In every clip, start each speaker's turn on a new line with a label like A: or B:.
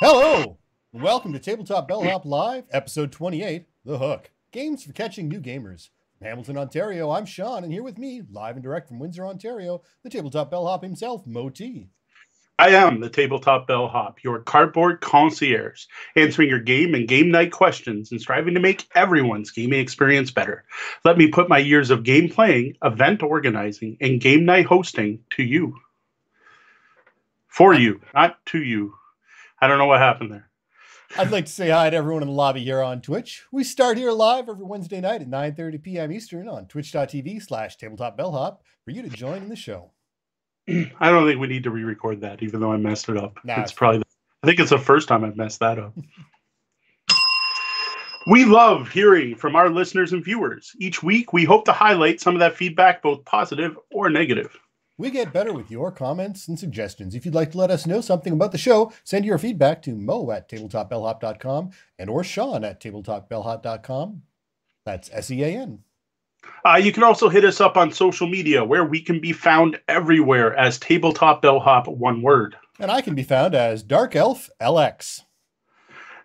A: Hello, welcome to Tabletop Bellhop Live, episode 28, The Hook. Games for catching new gamers. Hamilton, Ontario, I'm Sean, and here with me, live and direct from Windsor, Ontario, the Tabletop Bellhop himself, Moe T.
B: I am the Tabletop Bellhop, your cardboard concierge, answering your game and game night questions and striving to make everyone's gaming experience better. Let me put my years of game playing, event organizing, and game night hosting to you. For you, not to you. I don't know what happened there.
A: I'd like to say hi to everyone in the lobby here on Twitch. We start here live every Wednesday night at 9.30 p.m. Eastern on twitch.tv slash tabletop bellhop for you to join in the show.
B: I don't think we need to re-record that, even though I messed it up.
A: Nah,
B: it's
A: it's
B: probably. The, I think it's the first time I've messed that up. we love hearing from our listeners and viewers. Each week, we hope to highlight some of that feedback, both positive or negative.
A: We get better with your comments and suggestions. If you'd like to let us know something about the show, send your feedback to moe at tabletopbellhop.com and or Sean at tabletopbellhop.com. That's S-E-A-N.
B: Uh, you can also hit us up on social media, where we can be found everywhere as Tabletop Bellhop, one word.
A: And I can be found as Dark Elf LX.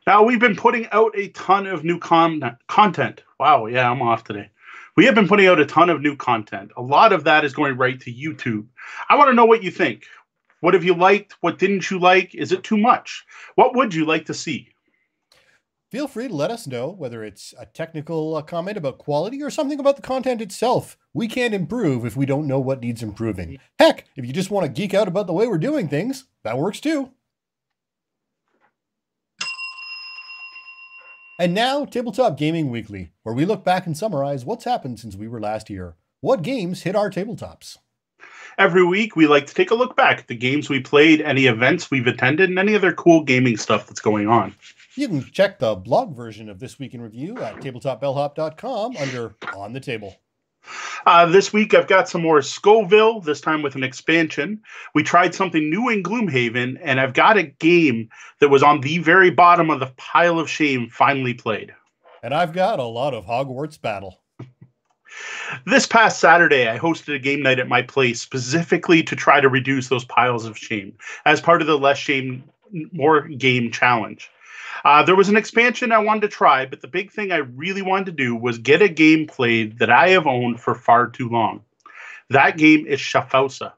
B: Now, we've been putting out a ton of new con- content. Wow, yeah, I'm off today. We have been putting out a ton of new content. A lot of that is going right to YouTube. I want to know what you think. What have you liked? What didn't you like? Is it too much? What would you like to see?
A: Feel free to let us know whether it's a technical uh, comment about quality or something about the content itself. We can't improve if we don't know what needs improving. Heck, if you just want to geek out about the way we're doing things, that works too. And now, Tabletop Gaming Weekly, where we look back and summarize what's happened since we were last here. What games hit our tabletops?
B: Every week, we like to take a look back at the games we played, any events we've attended, and any other cool gaming stuff that's going on.
A: You can check the blog version of This Week in Review at tabletopbellhop.com under On the Table.
B: Uh, this week, I've got some more Scoville, this time with an expansion. We tried something new in Gloomhaven, and I've got a game that was on the very bottom of the pile of shame finally played.
A: And I've got a lot of Hogwarts Battle.
B: This past Saturday, I hosted a game night at my place specifically to try to reduce those piles of shame as part of the Less Shame, More Game challenge. Uh, there was an expansion I wanted to try, but the big thing I really wanted to do was get a game played that I have owned for far too long. That game is Shafausa.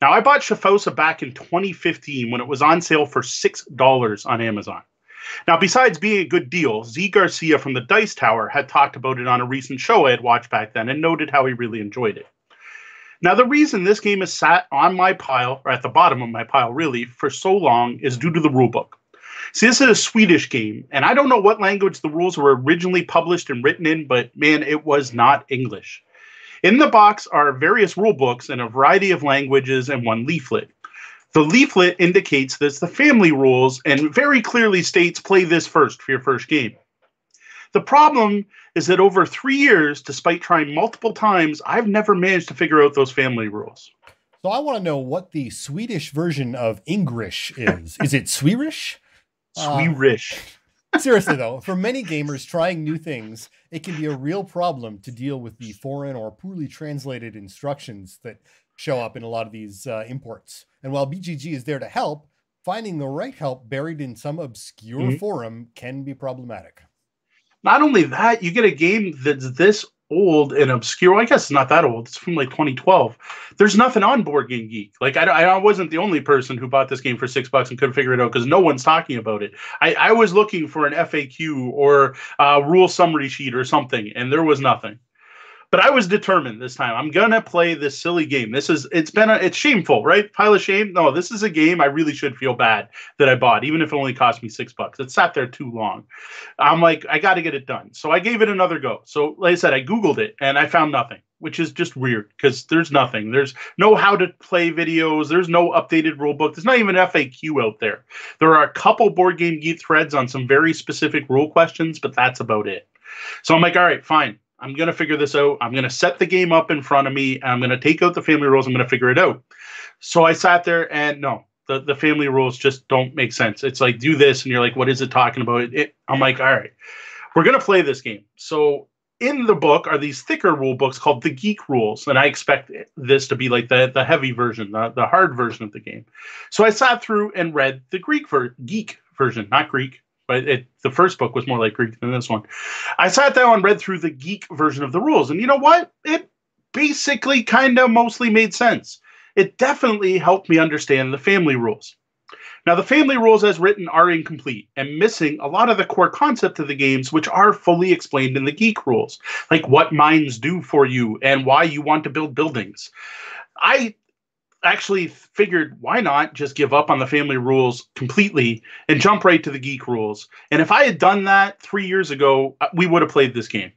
B: Now, I bought Shafausa back in 2015 when it was on sale for $6 on Amazon. Now, besides being a good deal, Zee Garcia from the Dice Tower had talked about it on a recent show I had watched back then and noted how he really enjoyed it. Now, the reason this game has sat on my pile, or at the bottom of my pile really, for so long is due to the rulebook. See, this is a Swedish game, and I don't know what language the rules were originally published and written in, but man, it was not English. In the box are various rule books in a variety of languages and one leaflet. The leaflet indicates that it's the family rules and very clearly states play this first for your first game. The problem is that over three years, despite trying multiple times, I've never managed to figure out those family rules.
A: So I want to know what the Swedish version of English is. is it Swedish?
B: Swedish.
A: Seriously, though, for many gamers trying new things, it can be a real problem to deal with the foreign or poorly translated instructions that show up in a lot of these uh, imports. And while BGG is there to help, finding the right help buried in some obscure
B: Mhm.
A: forum can be problematic.
B: Not only that, you get a game that's this old and obscure. Well, I guess it's not that old. It's from like 2012. There's nothing on Board Game Geek. Like I, I wasn't the only person who bought this game for six bucks and couldn't figure it out because no one's talking about it. I, I was looking for an FAQ or a rule summary sheet or something, and there was nothing. But I was determined this time. I'm gonna play this silly game. This is it's been a, it's shameful, right? Pile of shame. No, this is a game I really should feel bad that I bought, even if it only cost me six bucks. It sat there too long. I'm like, I got to get it done. So I gave it another go. So, like I said, I Googled it and I found nothing, which is just weird because there's nothing. There's no how to play videos. There's no updated rule book. There's not even an FAQ out there. There are a couple board game geek threads on some very specific rule questions, but that's about it. So I'm like, all right, fine. I'm going to figure this out. I'm going to set the game up in front of me I'm going to take out the family rules. I'm going to figure it out. So I sat there and no, the, the family rules just don't make sense. It's like, do this. And you're like, what is it talking about? It, it, I'm like, all right, we're going to play this game. So in the book are these thicker rule books called the Geek Rules, and I expect this to be like the the heavy version, the, the hard version of the game. So I sat through and read the Greek ver- geek version, not Greek, but it, the first book was more like Greek than this one. I sat down and read through the geek version of the rules, and you know what? It basically kind of mostly made sense. It definitely helped me understand the family rules. Now, the family rules as written are incomplete and missing a lot of the core concept of the games, which are fully explained in the geek rules, like what mines do for you and why you want to build buildings. I actually figured why not just give up on the family rules completely and jump right to the geek rules. And if I had done that three years ago, uh, we would have played this game.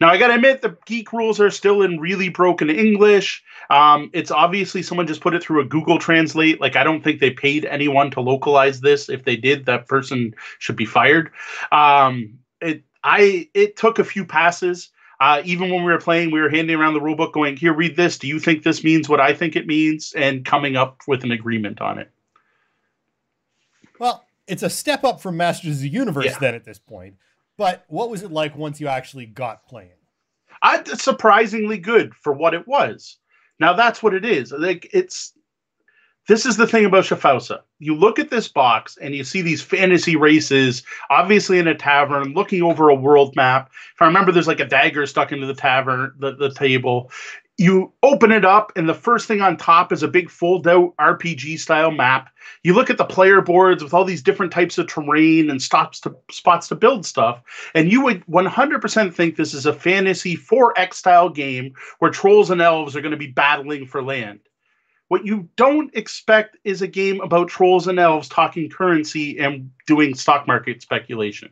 B: Now, I got to admit, the geek rules are still in really broken English. Um, it's obviously someone just put it through a Google Translate. Like, I don't think they paid anyone to localize this. If they did, that person should be fired. Um, it, I, it took a few passes. Uh, even when we were playing, we were handing around the rulebook, going, "Here, read this. Do you think this means what I think it means?" And coming up with an agreement on it.
A: Well, it's a step up from Masters of the Universe yeah. then at this point. But what was it like once you actually got playing?
B: I surprisingly good for what it was. Now that's what it is. Like it's this is the thing about Shafausa. You look at this box and you see these fantasy races, obviously in a tavern, looking over a world map. If I remember, there's like a dagger stuck into the tavern, the, the table you open it up and the first thing on top is a big fold out rpg style map you look at the player boards with all these different types of terrain and stops to spots to build stuff and you would 100% think this is a fantasy 4x style game where trolls and elves are going to be battling for land what you don't expect is a game about trolls and elves talking currency and doing stock market speculation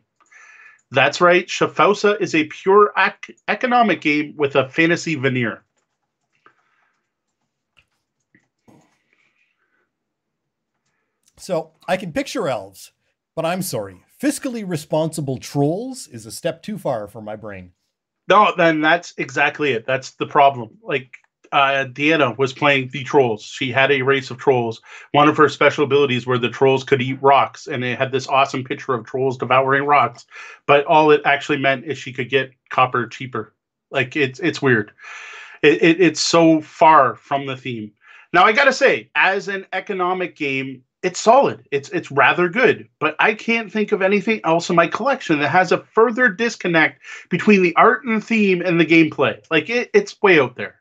B: that's right Shafausa is a pure ac- economic game with a fantasy veneer
A: So I can picture elves, but I'm sorry. Fiscally responsible trolls is a step too far for my brain.
B: No, then that's exactly it. That's the problem. Like uh, Deanna was playing the trolls. She had a race of trolls. One of her special abilities were the trolls could eat rocks, and it had this awesome picture of trolls devouring rocks. But all it actually meant is she could get copper cheaper. Like it's it's weird. It, it, it's so far from the theme. Now I gotta say, as an economic game, it's solid. It's it's rather good, but I can't think of anything else in my collection that has a further disconnect between the art and theme and the gameplay. Like it, it's way out there.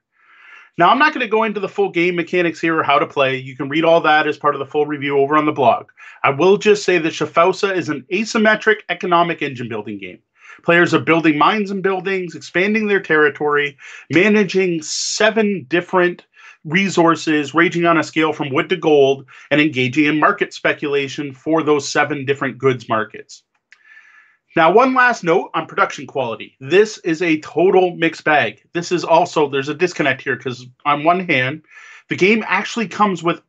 B: Now I'm not going to go into the full game mechanics here or how to play. You can read all that as part of the full review over on the blog. I will just say that Shafausa is an asymmetric economic engine building game. Players are building mines and buildings, expanding their territory, managing seven different resources ranging on a scale from wood to gold and engaging in market speculation for those seven different goods markets. Now, one last note on production quality. This is a total mixed bag. This is also, there's a disconnect here because, on one hand, the game actually comes with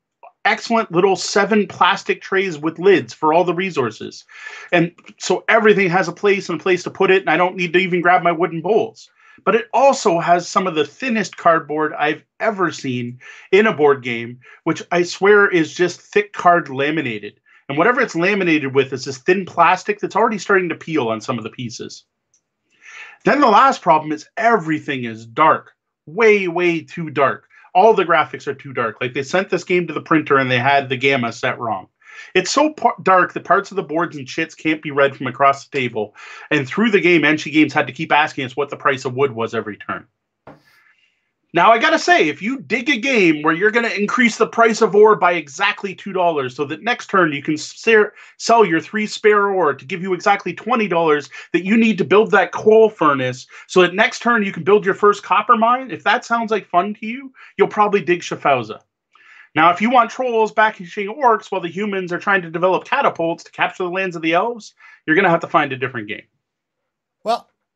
B: excellent little seven plastic trays with lids for all the resources. And so everything has a place and a place to put it, and I don't need to even grab my wooden bowls but it also has some of the thinnest cardboard I've ever seen in a board game, which I swear is just thick card laminated. And whatever it's laminated with is this thin plastic that's already starting to peel on some of the pieces. Then the last problem is everything is dark, way, way too dark. All the graphics are too dark. Like they sent this game to the printer and they had the gamma set wrong. It's so par- dark that parts of the boards and chits can't be read from across the table. And through the game, NC Games had to keep asking us what the price of wood was every turn. Now, I gotta say, if you dig a game where you're gonna increase the price of ore by exactly $2 so that next turn you can sell your three spare ore to give you exactly $20 that you need to build that coal furnace so that next turn you can build your first copper mine, if that sounds like fun to you, you'll probably dig Shafausa. Now, if you want trolls backing orcs while the humans are trying to develop catapults to capture the lands of the elves, you're to have to find a different game.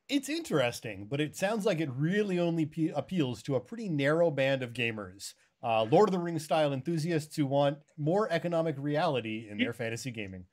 A: It's interesting, but it sounds like it really only pe- appeals to a pretty narrow band of gamers. Uh, Lord of the Rings style enthusiasts who want more economic reality in their fantasy gaming.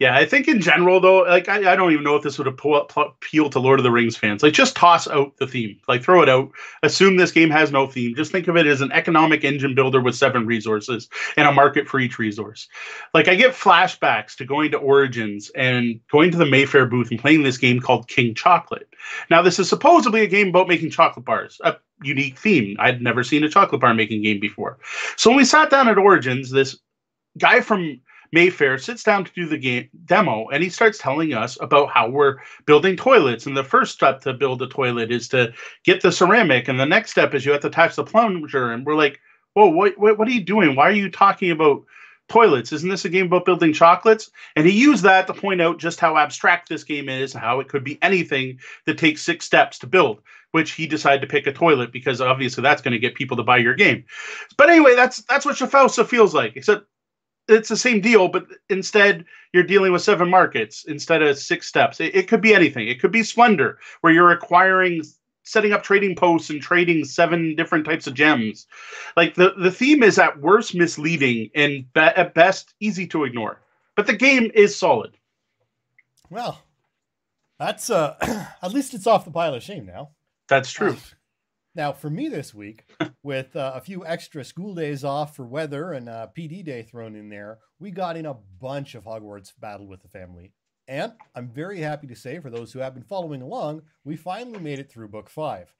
B: Yeah, I think in general though, like I, I don't even know if this would appeal to Lord of the Rings fans. Like, just toss out the theme, like throw it out. Assume this game has no theme. Just think of it as an economic engine builder with seven resources and a market for each resource. Like, I get flashbacks to going to Origins and going to the Mayfair booth and playing this game called King Chocolate. Now, this is supposedly a game about making chocolate bars. A unique theme. I'd never seen a chocolate bar making game before. So when we sat down at Origins, this guy from Mayfair sits down to do the game demo and he starts telling us about how we're building toilets. And the first step to build a toilet is to get the ceramic, and the next step is you have to attach the plunger. And we're like, "Whoa, what, what, what are you doing? Why are you talking about toilets? Isn't this a game about building chocolates?" And he used that to point out just how abstract this game is, how it could be anything that takes six steps to build which he decided to pick a toilet because obviously that's going to get people to buy your game. But anyway, that's that's what Shafausa feels like. Except it's the same deal, but instead you're dealing with seven markets instead of six steps. It, it, could be anything. It could be Splendor, where you're acquiring, setting up trading posts and trading seven different types of gems. Like the the theme is at worst misleading and be, at best easy to ignore. But the game is solid.
A: Well, that's uh, at least it's off the pile of shame now.
B: That's true.
A: Now, for me this week, with uh, a few extra school days off for weather and uh, PD day thrown in there, we got in a bunch of Hogwarts Battle with the Family. And I'm very happy to say, for those who have been following along, we finally made it through Book 5.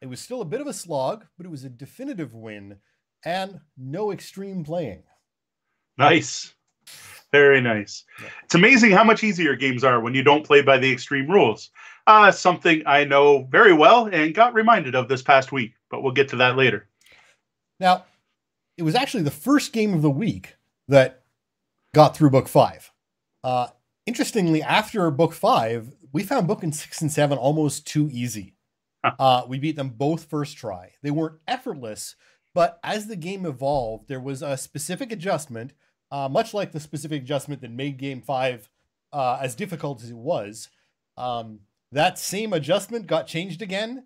A: It was still a bit of a slog, but it was a definitive win and no extreme playing.
B: Nice. Very nice. Yeah. It's amazing how much easier games are when you don't play by the extreme rules. Uh, something I know very well and got reminded of this past week, but we'll get to that later.
A: Now, it was actually the first game of the week that got through book five. Uh, interestingly, after book five, we found book and six and seven almost too easy. Uh, we beat them both first try. They weren't effortless, but as the game evolved, there was a specific adjustment, uh, much like the specific adjustment that made game five uh, as difficult as it was. Um, that same adjustment got changed again,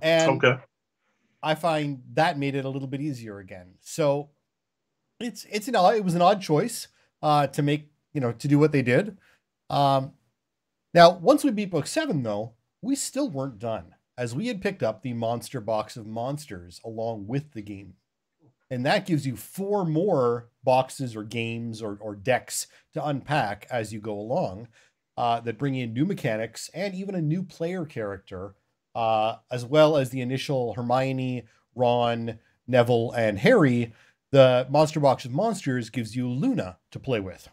A: and okay. I find that made it a little bit easier again. So it's it's an it was an odd choice uh, to make you know to do what they did. Um, now once we beat book seven though, we still weren't done as we had picked up the monster box of monsters along with the game. And that gives you four more boxes or games or, or decks to unpack as you go along uh, that bring in new mechanics and even a new player character, uh, as well as the initial Hermione, Ron, Neville, and Harry. The Monster Box of Monsters gives you Luna to play with.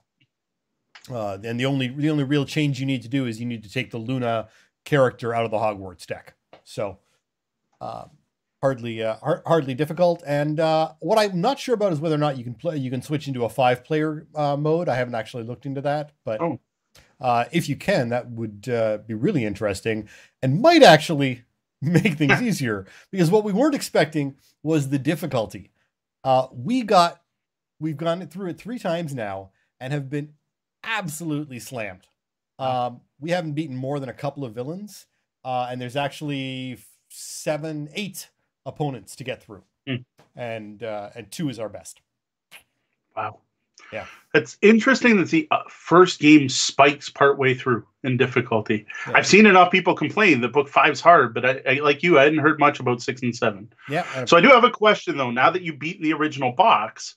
A: Uh, and the only the only real change you need to do is you need to take the Luna character out of the Hogwarts deck. So, uh, hardly uh, har- hardly difficult. And uh, what I'm not sure about is whether or not you can play you can switch into a five player uh, mode. I haven't actually looked into that, but oh. Uh, if you can, that would uh, be really interesting and might actually make things easier because what we weren't expecting was the difficulty. Uh, we got, we've gone through it three times now and have been absolutely slammed. Um, we haven't beaten more than a couple of villains, uh, and there's actually seven, eight opponents to get through, mm. and uh, and two is our best.
B: Wow.
A: Yeah.
B: It's interesting that the uh, first game spikes partway through in difficulty. Yeah. I've seen enough people complain that book five's hard, but I, I, like you, I hadn't heard much about six and seven.
A: Yeah.
B: So I do have a question though. Now that you beat the original box,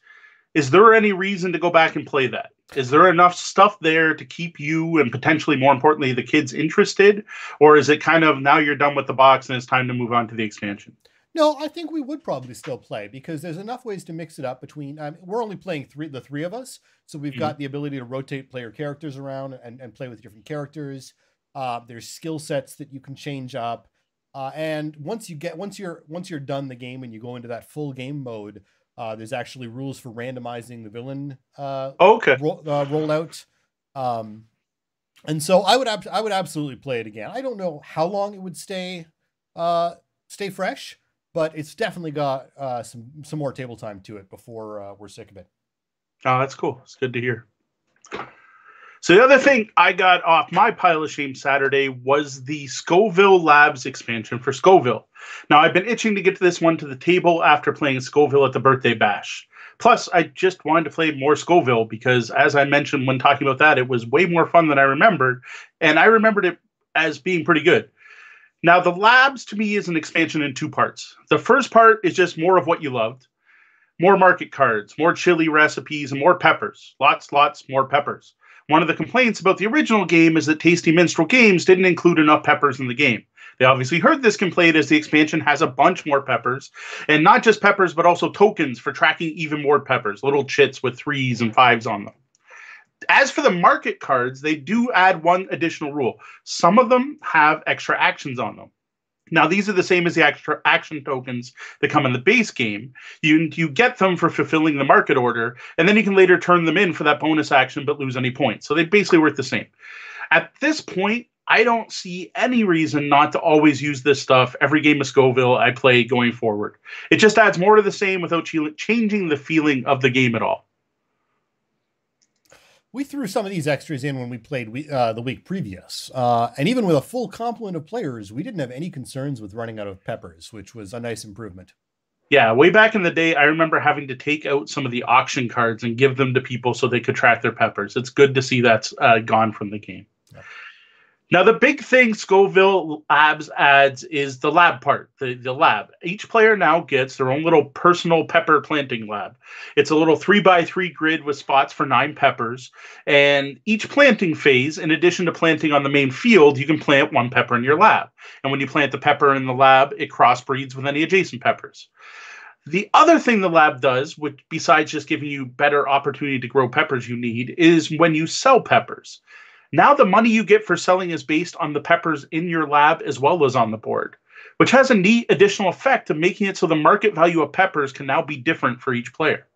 B: is there any reason to go back and play that? Is there enough stuff there to keep you and potentially more importantly the kids interested, or is it kind of now you're done with the box and it's time to move on to the expansion?
A: No, I think we would probably still play because there's enough ways to mix it up between. Um, we're only playing three, the three of us, so we've mm-hmm. got the ability to rotate player characters around and, and play with different characters. Uh, there's skill sets that you can change up, uh, and once you get once you're once you're done the game and you go into that full game mode, uh, there's actually rules for randomizing the villain. Uh,
B: okay.
A: Ro- uh, rollout. Um, and so I would ab- I would absolutely play it again. I don't know how long it would stay uh, stay fresh but it's definitely got uh, some some more table time to it before uh, we're sick of it.
B: Oh, that's cool. It's good to hear. So the other thing I got off my pile of shame Saturday was the Scoville Labs expansion for Scoville. Now I've been itching to get to this one to the table after playing Scoville at the birthday bash. Plus, I just wanted to play more Scoville because, as I mentioned when talking about that, it was way more fun than I remembered, and I remembered it as being pretty good. Now, the labs to me is an expansion in two parts. The first part is just more of what you loved more market cards, more chili recipes, and more peppers. Lots, lots more peppers. One of the complaints about the original game is that Tasty Minstrel Games didn't include enough peppers in the game. They obviously heard this complaint as the expansion has a bunch more peppers, and not just peppers, but also tokens for tracking even more peppers, little chits with threes and fives on them. As for the market cards, they do add one additional rule. Some of them have extra actions on them. Now, these are the same as the extra action tokens that come in the base game. You, you get them for fulfilling the market order, and then you can later turn them in for that bonus action but lose any points. So they basically work the same. At this point, I don't see any reason not to always use this stuff every game of Scoville I play going forward. It just adds more to the same without changing the feeling of the game at all
A: we threw some of these extras in when we played we, uh, the week previous. Uh, and even with a full complement of players, we didn't have any concerns with running out of peppers, which was a nice improvement.
B: Yeah, way back in the day, I remember having to take out some of the auction cards and give them to people so they could track their peppers. It's good to see that's uh, gone from the game. Now, the big thing Scoville Labs adds is the lab part, the, the lab. Each player now gets their own little personal pepper planting lab. It's a little three by three grid with spots for nine peppers. And each planting phase, in addition to planting on the main field, you can plant one pepper in your lab. And when you plant the pepper in the lab, it crossbreeds with any adjacent peppers. The other thing the lab does, which besides just giving you better opportunity to grow peppers you need, is when you sell peppers. Now the money you get for selling is based on the peppers in your lab as well as on the board, which has a neat additional effect of making it so the market value of peppers can now be different for each player.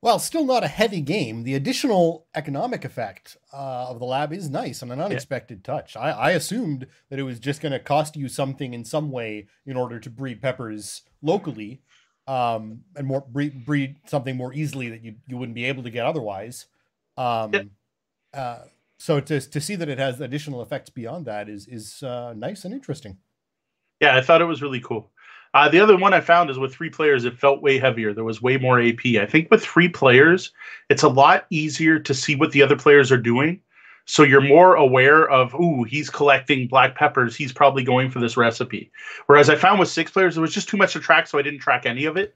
A: Well, still not a heavy game. The additional economic effect uh, of the lab is nice and an unexpected yeah. touch. I, I, assumed that it was just going to cost you something in some way in order to breed peppers locally, um, and more breed, breed something more easily that you you wouldn't be able to get otherwise. Um, yeah. Uh, so to to see that it has additional effects beyond that is is uh, nice and interesting.
B: Yeah, I thought it was really cool. Uh, the other one I found is with three players, it felt way heavier. There was way more AP. I think with three players, it's a lot easier to see what the other players are doing. So you're more aware of, ooh, he's collecting black peppers. He's probably going for this recipe. Whereas I found with six players, it was just too much to track, so I didn't track any of it.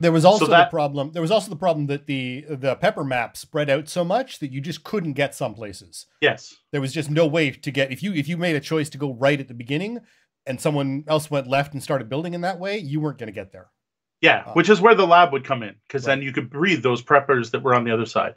A: There was also so that, the problem. There was also the problem that the the pepper map spread out so much that you just couldn't get some places.
B: Yes,
A: there was just no way to get if you if you made a choice to go right at the beginning, and someone else went left and started building in that way, you weren't going to get there.
B: Yeah, uh, which is where the lab would come in because right. then you could breathe those preppers that were on the other side.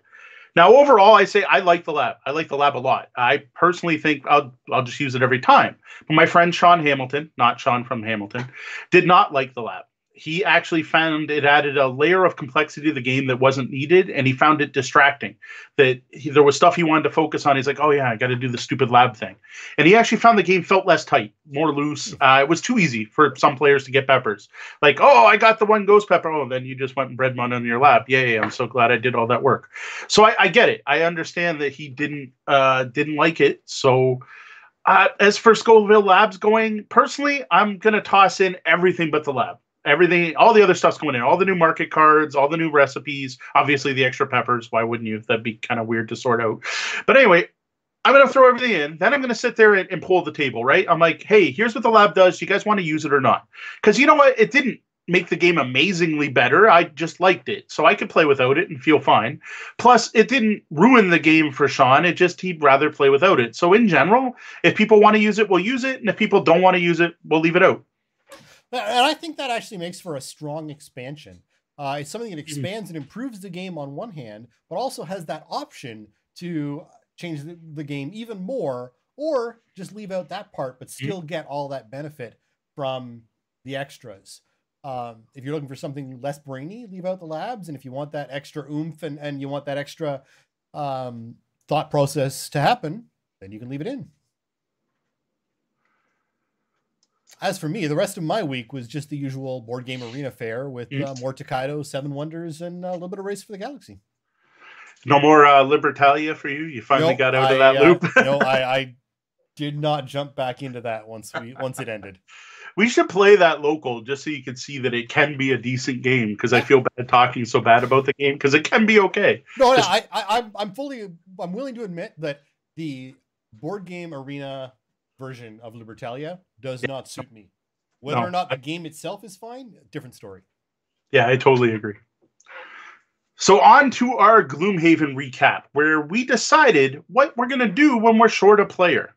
B: Now, overall, I say I like the lab. I like the lab a lot. I personally think I'll I'll just use it every time. But my friend Sean Hamilton, not Sean from Hamilton, did not like the lab he actually found it added a layer of complexity to the game that wasn't needed and he found it distracting. That he, there was stuff he wanted to focus on. He's like oh yeah i got to do the stupid lab thing. And he actually found the game felt less tight more loose. Uh, it was too easy for some players to get peppers. Like oh i got the one ghost pepper. Oh then you just went and bred one on your lab. Yay i'm so glad i did all that work. So i, I get it. I understand that he didn't uh, didn't like it. So uh, as for Scoville Labs going, personally, I'm going to toss in everything but the lab everything all the other stuff's going in all the new market cards all the new recipes obviously the extra peppers why wouldn't you? That'd be kind of weird to sort out. But anyway i'm going to throw everything in then i'm going to sit there and, and pull the table right? I'm like hey here's what the lab does you guys want to use it or not? Because you know what? It didn't make the game amazingly better i just liked it so i could play without it and feel fine. Plus it didn't ruin the game for sean it just he'd rather play without it. So in general if people want to use it we'll use it and if people don't want to use it we'll leave it out
A: and I think that actually makes for a strong expansion. Uh, it's something that mm-hmm. expands and improves the game on one hand, but also has that option to change the, the game even more, or just leave out that part, but mm-hmm. still get all that benefit from the extras. Um, if you're looking for something less brainy, leave out the labs. And if you want that extra oomph and, and you want that extra um, thought process to happen, then you can leave it in. As for me, the rest of my week was just the usual board game arena fare with mm. uh, more Tokaido, Seven Wonders, and a little bit of Race for the Galaxy.
B: No more uh, Libertalia for you. You finally
A: Nope,
B: got out of that
A: uh,
B: loop.
A: no, I, I did not jump back into that once we once it ended.
B: we should play that local just so you can see that it can be a decent game. Because I feel bad talking so bad about the game because it can be okay.
A: No, no,
B: Just-
A: I, I, I'm, I'm fully, I'm willing to admit that the board game arena version of Libertalia does not suit me. Whether
B: No.
A: or not the game itself is fine, different story.
B: Yeah, I totally agree. So on to our Gloomhaven recap, where we decided what we're gonna do when we're short a player.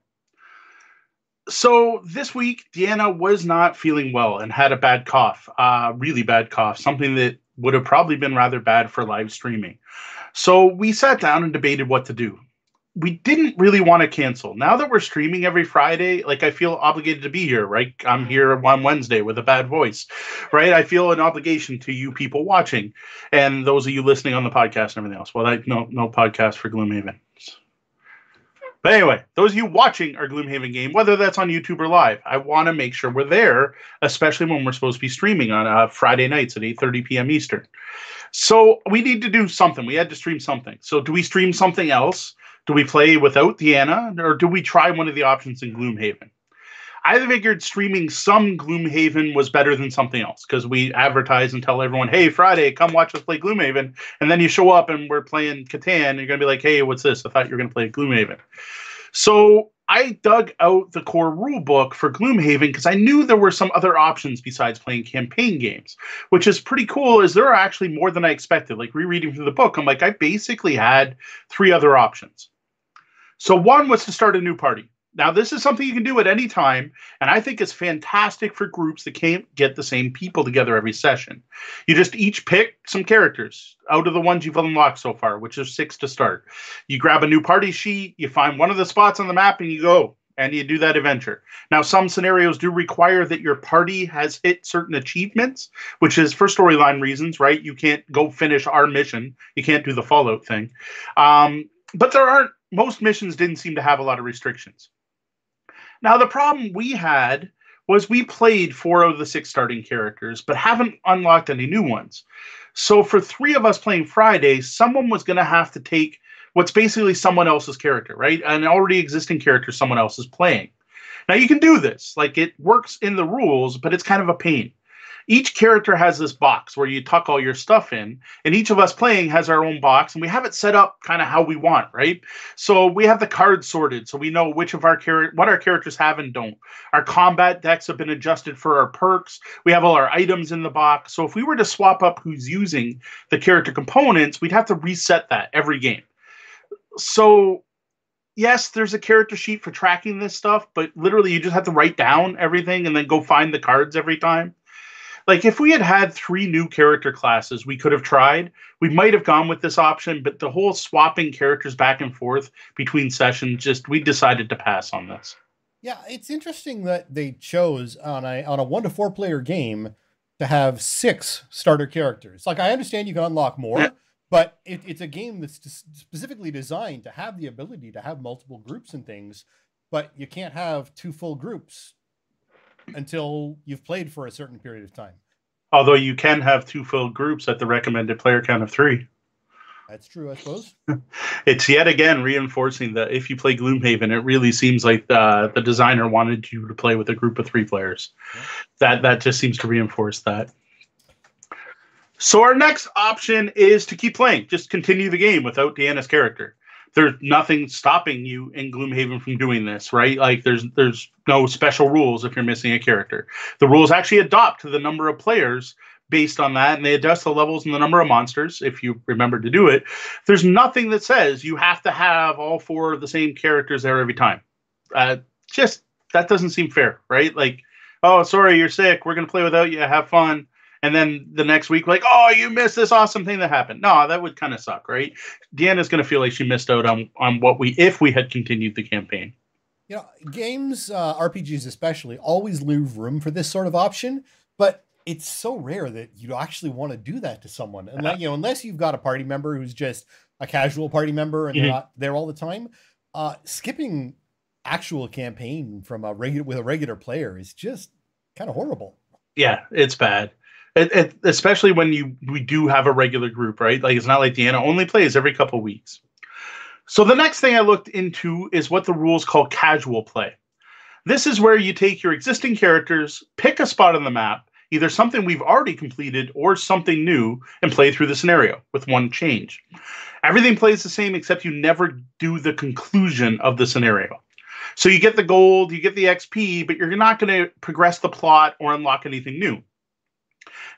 B: So this week, Deanna was not feeling well and had a bad cough, uh, really bad cough, something that would have probably been rather bad for live streaming. So we sat down and debated what to do. We didn't really want to cancel. Now that we're streaming every Friday, like I feel obligated to be here, right? I'm here on Wednesday with a bad voice, right? I feel an obligation to you people watching and those of you listening on the podcast and everything else. Well, I no no podcast for Gloomhaven. But anyway, those of you watching our Gloomhaven game, whether that's on YouTube or live, I want to make sure we're there, especially when we're supposed to be streaming on uh, Friday nights at 8:30 p.m. Eastern. So we need to do something. We had to stream something. So do we stream something else? Do we play without Deanna, or do we try one of the options in Gloomhaven? I figured streaming some Gloomhaven was better than something else because we advertise and tell everyone, "Hey, Friday, come watch us play Gloomhaven," and then you show up and we're playing Catan, and you're gonna be like, "Hey, what's this? I thought you were gonna play Gloomhaven." So I dug out the core rule book for Gloomhaven because I knew there were some other options besides playing campaign games, which is pretty cool. Is there are actually more than I expected. Like rereading through the book, I'm like, I basically had three other options. So one was to start a new party. Now, this is something you can do at any time, and I think it's fantastic for groups that can't get the same people together every session. You just each pick some characters out of the ones you've unlocked so far, which is six to start. You grab a new party sheet, you find one of the spots on the map, and you go and you do that adventure. Now, some scenarios do require that your party has hit certain achievements, which is for storyline reasons, right? You can't go finish our mission, you can't do the Fallout thing. Um, but there aren't, most missions didn't seem to have a lot of restrictions. Now, the problem we had was we played four of the six starting characters, but haven't unlocked any new ones. So for three of us playing Friday, someone was going to have to take what's basically someone else's character, right? An already existing character someone else is playing. Now you can do this, like it works in the rules, but it's kind of a pain. Each character has this box where you tuck all your stuff in, and each of us playing has our own box, and we have it set up kind of how we want, right? So we have the cards sorted, so we know which of our char- what our characters have and don't. Our combat decks have been adjusted for our perks. We have all our items in the box. So if we were to swap up who's using the character components, we'd have to reset that every game. So yes, there's a character sheet for tracking this stuff, but literally you just have to write down everything and then go find the cards every time. Like if we had had three new character classes we could have tried, we might have gone with this option, but the whole swapping characters back and forth between sessions just we decided to pass on this.
A: Yeah, it's interesting that they chose on a on a one to four player game to have six starter characters. Like I understand you can unlock more,
B: Yeah.
A: but it, it's a game that's specifically designed to have the ability to have multiple groups and things, but you can't have two full groups until you've played for a certain period of time.
B: Although you can have two full groups at the recommended player count of three.
A: That's true, I suppose.
B: It's yet again reinforcing that if you play Gloomhaven, it really seems like the, the designer wanted you to play with a group of three players.
A: Yeah.
B: That that just seems to reinforce that. So our next option is to keep playing, just continue the game without Deanna's character. There's nothing stopping you in Gloomhaven from doing this, right? Like there's there's no special rules if you're missing a character. The rules actually adopt to the number of players based on that, and they adjust the levels and the number of monsters if you remember to do it. There's nothing that says you have to have all four of the same characters there every time. Uh, just that doesn't seem fair, right? Like, oh, sorry, you're sick. We're gonna play without you. Have fun. And then the next week, like, oh, you missed this awesome thing that happened. No, that would kind of suck, right? Deanna's gonna feel like she missed out on on what we if we had continued the campaign.
A: You know, games, uh, RPGs especially, always leave room for this sort of option, but it's so rare that you actually want to do that to someone. And like, you know, unless you've got a party member who's just a casual party member and
B: Mhm.
A: they're not there all the time, uh, skipping actual campaign from a regular with a regular player is just kind of horrible.
B: Yeah, it's bad. It, it, especially when you we do have a regular group, right? Like it's not like Deanna only plays every couple weeks. So the next thing I looked into is what the rules call casual play. This is where you take your existing characters, pick a spot on the map, either something we've already completed or something new, and play through the scenario with one change. Everything plays the same except you never do the conclusion of the scenario. So you get the gold, you get the XP, but you're not going to progress the plot or unlock anything new.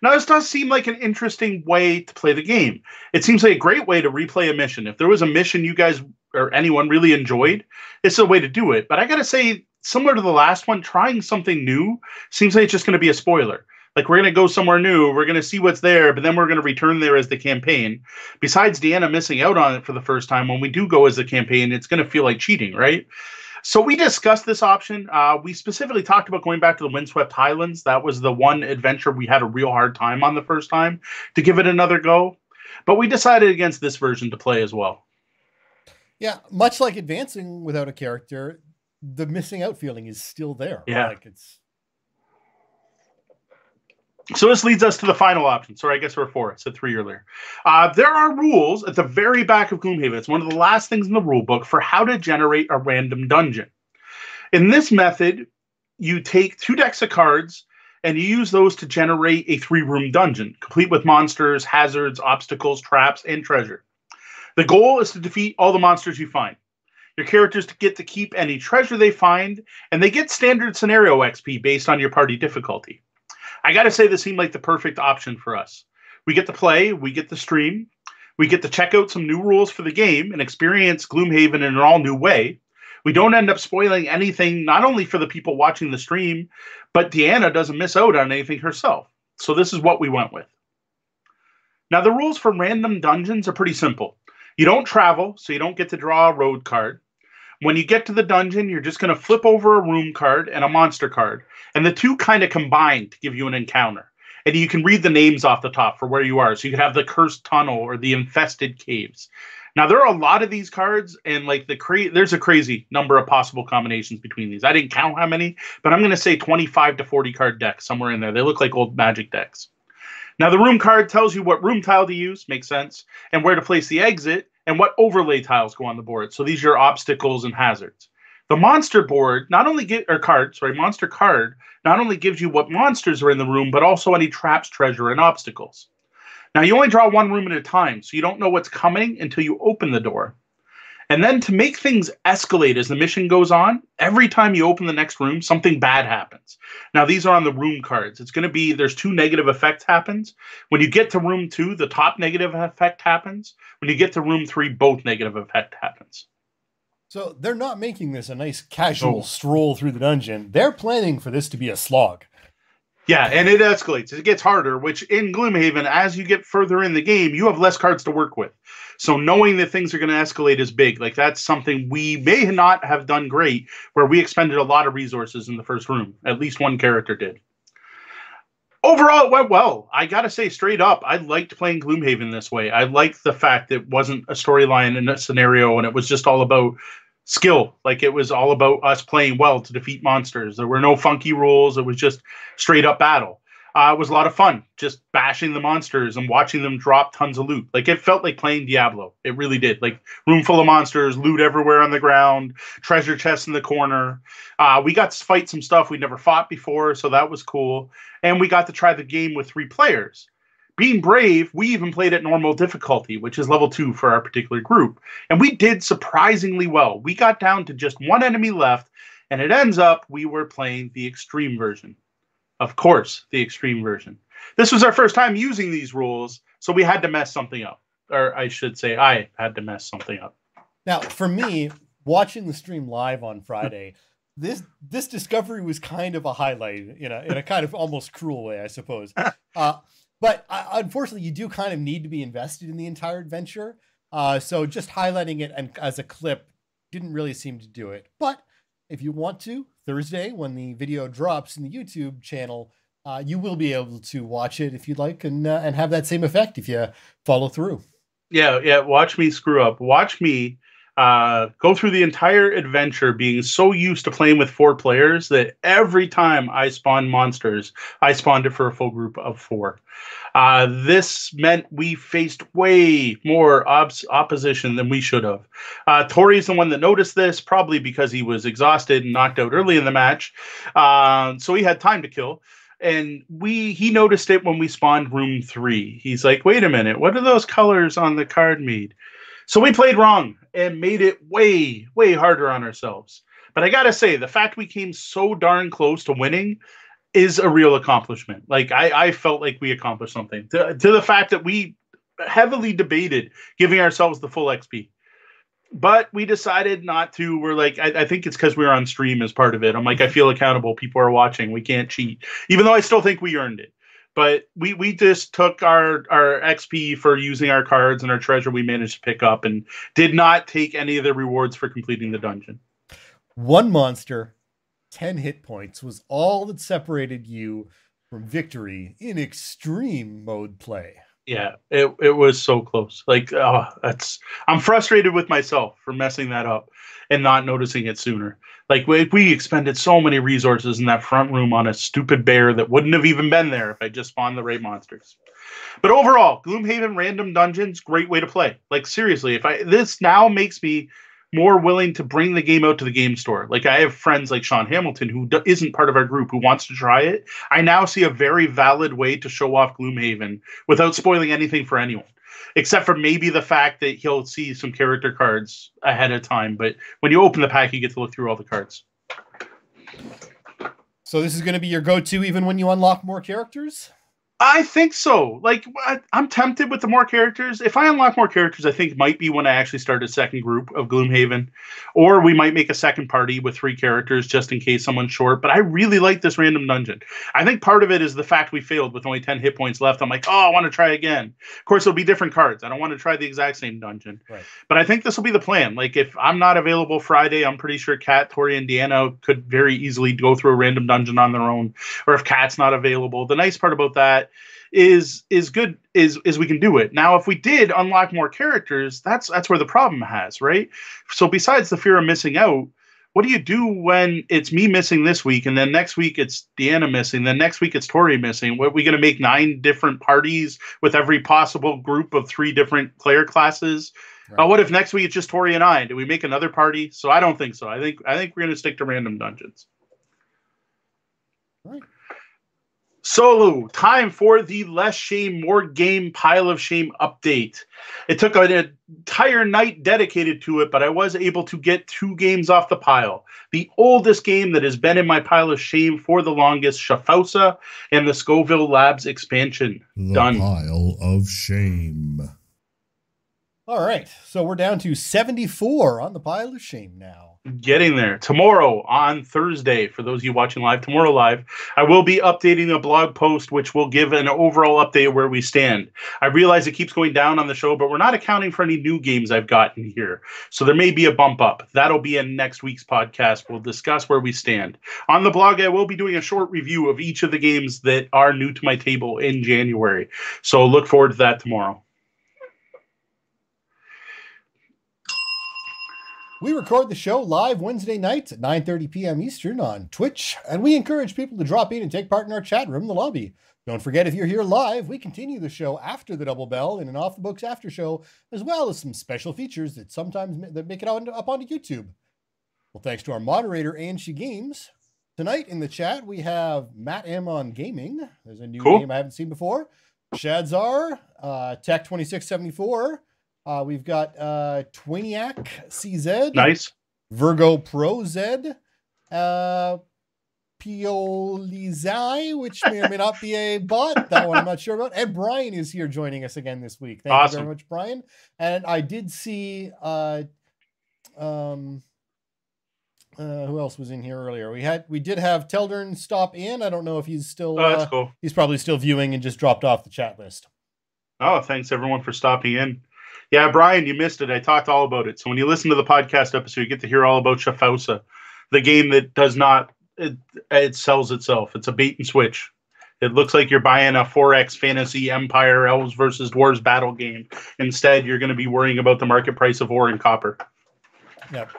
B: Now, this does seem like an interesting way to play the game. It seems like a great way to replay a mission. If there was a mission you guys or anyone really enjoyed, it's a way to do it. But I got to say, similar to the last one, trying something new seems like it's just going to be a spoiler. Like we're going to go somewhere new, we're going to see what's there, but then we're going to return there as the campaign. Besides Deanna missing out on it for the first time, when we do go as the campaign, it's going to feel like cheating, right? So we discussed this option. Uh, we specifically talked about going back to the Windswept Highlands. That was the one adventure we had a real hard time on the first time to give it another go. But we decided against this version to play as well.
A: Yeah, much like advancing without a character, the missing out feeling is still there.
B: Yeah,
A: like it's
B: so this leads us to the final option. Sorry, I guess we're four. It's a three earlier. Uh, there are rules at the very back of Gloomhaven. It's one of the last things in the rule book for how to generate a random dungeon. In this method, you take two decks of cards and you use those to generate a three-room dungeon, complete with monsters, hazards, obstacles, traps, and treasure. The goal is to defeat all the monsters you find. Your characters get to keep any treasure they find, and they get standard scenario XP based on your party difficulty. I got to say, this seemed like the perfect option for us. We get to play, we get to stream, we get to check out some new rules for the game and experience Gloomhaven in an all new way. We don't end up spoiling anything, not only for the people watching the stream, but Deanna doesn't miss out on anything herself. So, this is what we went with. Now, the rules for random dungeons are pretty simple. You don't travel, so you don't get to draw a road card. When you get to the dungeon, you're just going to flip over a room card and a monster card, and the two kind of combine to give you an encounter. And you can read the names off the top for where you are. So you could have the cursed tunnel or the infested caves. Now there are a lot of these cards, and like the cra- there's a crazy number of possible combinations between these. I didn't count how many, but I'm going to say 25 to 40 card decks somewhere in there. They look like old Magic decks. Now the room card tells you what room tile to use, makes sense, and where to place the exit, and what overlay tiles go on the board. So these are obstacles and hazards. The monster board not only get or card, sorry, monster card not only gives you what monsters are in the room, but also any traps, treasure, and obstacles. Now you only draw one room at a time, so you don't know what's coming until you open the door. And then to make things escalate as the mission goes on, every time you open the next room, something bad happens. Now these are on the room cards. It's going to be there's two negative effects happens. When you get to room 2, the top negative effect happens. When you get to room 3, both negative effect happens.
A: So they're not making this a nice casual oh. stroll through the dungeon. They're planning for this to be a slog.
B: Yeah, and it escalates. It gets harder, which in Gloomhaven, as you get further in the game, you have less cards to work with. So knowing that things are going to escalate is big. Like that's something we may not have done great, where we expended a lot of resources in the first room. At least one character did. Overall, it went well. I gotta say, straight up, I liked playing Gloomhaven this way. I liked the fact that it wasn't a storyline in a scenario, and it was just all about skill. Like it was all about us playing well to defeat monsters. There were no funky rules. It was just straight up battle uh, it was a lot of fun just bashing the monsters and watching them drop tons of loot. Like it felt like playing Diablo. It really did. Like room full of monsters, loot everywhere on the ground, treasure chests in the corner. Uh, we got to fight some stuff we'd never fought before, so that was cool. And we got to try the game with three players. Being brave, we even played at normal difficulty, which is level two for our particular group. And we did surprisingly well. We got down to just one enemy left, and it ends up we were playing the extreme version of course, the extreme version. This was our first time using these rules, so we had to mess something up. Or I should say, I had to mess something up.
A: Now, for me, watching the stream live on Friday, this this discovery was kind of a highlight in a in a kind of almost cruel way, I suppose. Uh, but uh, unfortunately, you do kind of need to be invested in the entire adventure. Uh, so just highlighting it and as a clip didn't really seem to do it. But if you want to, Thursday when the video drops in the YouTube channel, uh, you will be able to watch it if you'd like and uh, and have that same effect if you follow through.
B: Yeah, yeah. Watch me screw up. Watch me uh, go through the entire adventure being so used to playing with four players that every time I spawned monsters, I spawned it for a full group of four. Uh, this meant we faced way more op- opposition than we should have. Uh, Tori's the one that noticed this, probably because he was exhausted and knocked out early in the match. Uh, so he had time to kill and we he noticed it when we spawned room three. He's like, wait a minute, what are those colors on the card mean? So we played wrong and made it way, way harder on ourselves. But I gotta say, the fact we came so darn close to winning is a real accomplishment. Like I, I felt like we accomplished something. To, to the fact that we heavily debated giving ourselves the full XP but we decided not to. We're like, I, I think it's because we were on stream as part of it. I'm like, I feel accountable. People are watching. We can't cheat, even though I still think we earned it. But we we just took our our XP for using our cards and our treasure we managed to pick up, and did not take any of the rewards for completing the dungeon.
A: One monster, ten hit points was all that separated you from victory in extreme mode play.
B: Yeah, it it was so close. Like, oh, that's I'm frustrated with myself for messing that up and not noticing it sooner. Like we, we expended so many resources in that front room on a stupid bear that wouldn't have even been there if I just spawned the right monsters. But overall, Gloomhaven random dungeons, great way to play. Like seriously, if I this now makes me more willing to bring the game out to the game store. Like I have friends like Sean Hamilton who d- isn't part of our group who wants to try it. I now see a very valid way to show off Gloomhaven without spoiling anything for anyone. Except for maybe the fact that he'll see some character cards ahead of time, but when you open the pack, you get to look through all the cards.
A: So this is going to be your go-to even when you unlock more characters.
B: I think so. Like I, am tempted with the more characters. If I unlock more characters, I think it might be when I actually start a second group of Gloomhaven, or we might make a second party with three characters just in case someone's short. But I really like this random dungeon. I think part of it is the fact we failed with only ten hit points left. I'm like, oh, I want to try again. Of course, it'll be different cards. I don't want to try the exact same dungeon. Right. But I think this will be the plan. Like if I'm not available Friday, I'm pretty sure Kat, Tori, and Deanna could very easily go through a random dungeon on their own. Or if Kat's not available, the nice part about that is is good is is we can do it. Now if we did unlock more characters that's that's where the problem has right? So besides the fear of missing out what do you do when it's me missing this week and then next week it's deanna missing then next week it's tori missing? What are we going to make nine different parties with every possible group of three different player classes? Right. uh, what if next week it's just tori and i? Do we make another party? So i don't think so. I think i think we're going to stick to random dungeons. Right Solo, time for the less shame, more game pile of shame update. It took an entire night dedicated to it, but I was able to get two games off the pile. The oldest game that has been in my pile of shame for the longest, Shafausa, and the Scoville Labs expansion.
C: The
B: Done.
C: Pile of shame.
A: All right, so we're down to 74 on the pile of shame now
B: getting there. Tomorrow on Thursday, for those of you watching live, tomorrow live, I will be updating a blog post which will give an overall update where we stand. I realize it keeps going down on the show, but we're not accounting for any new games I've gotten here. So there may be a bump up. That'll be in next week's podcast. We'll discuss where we stand. On the blog, I will be doing a short review of each of the games that are new to my table in January. So look forward to that tomorrow.
A: We record the show live Wednesday nights at 9:30 p.m. Eastern on Twitch, and we encourage people to drop in and take part in our chat room, the lobby. Don't forget, if you're here live, we continue the show after the double bell in an off the books after show, as well as some special features that sometimes that make it on, up onto YouTube. Well, thanks to our moderator Angie Games. Tonight in the chat we have Matt M on Gaming. There's a new cool. name I haven't seen before. Shadzar, uh, Tech 2674. Uh, we've got uh, Twiniac CZ.
B: Nice.
A: Virgo Pro Z. Uh, Piolizai, which may or may not be a bot. That one I'm not sure about. And Brian is here joining us again this week. Thank awesome. you very much, Brian. And I did see uh um uh, who else was in here earlier? We had we did have Teldern stop in. I don't know if he's still.
B: Oh, that's uh, cool.
A: He's probably still viewing and just dropped off the chat list.
B: Oh, thanks everyone for stopping in. Yeah, Brian, you missed it. I talked all about it. So when you listen to the podcast episode, you get to hear all about Shafausa, the game that does not it, it sells itself. It's a bait and switch. It looks like you're buying a 4X fantasy empire elves versus dwarves battle game. Instead, you're going to be worrying about the market price of ore and copper.
A: Yep.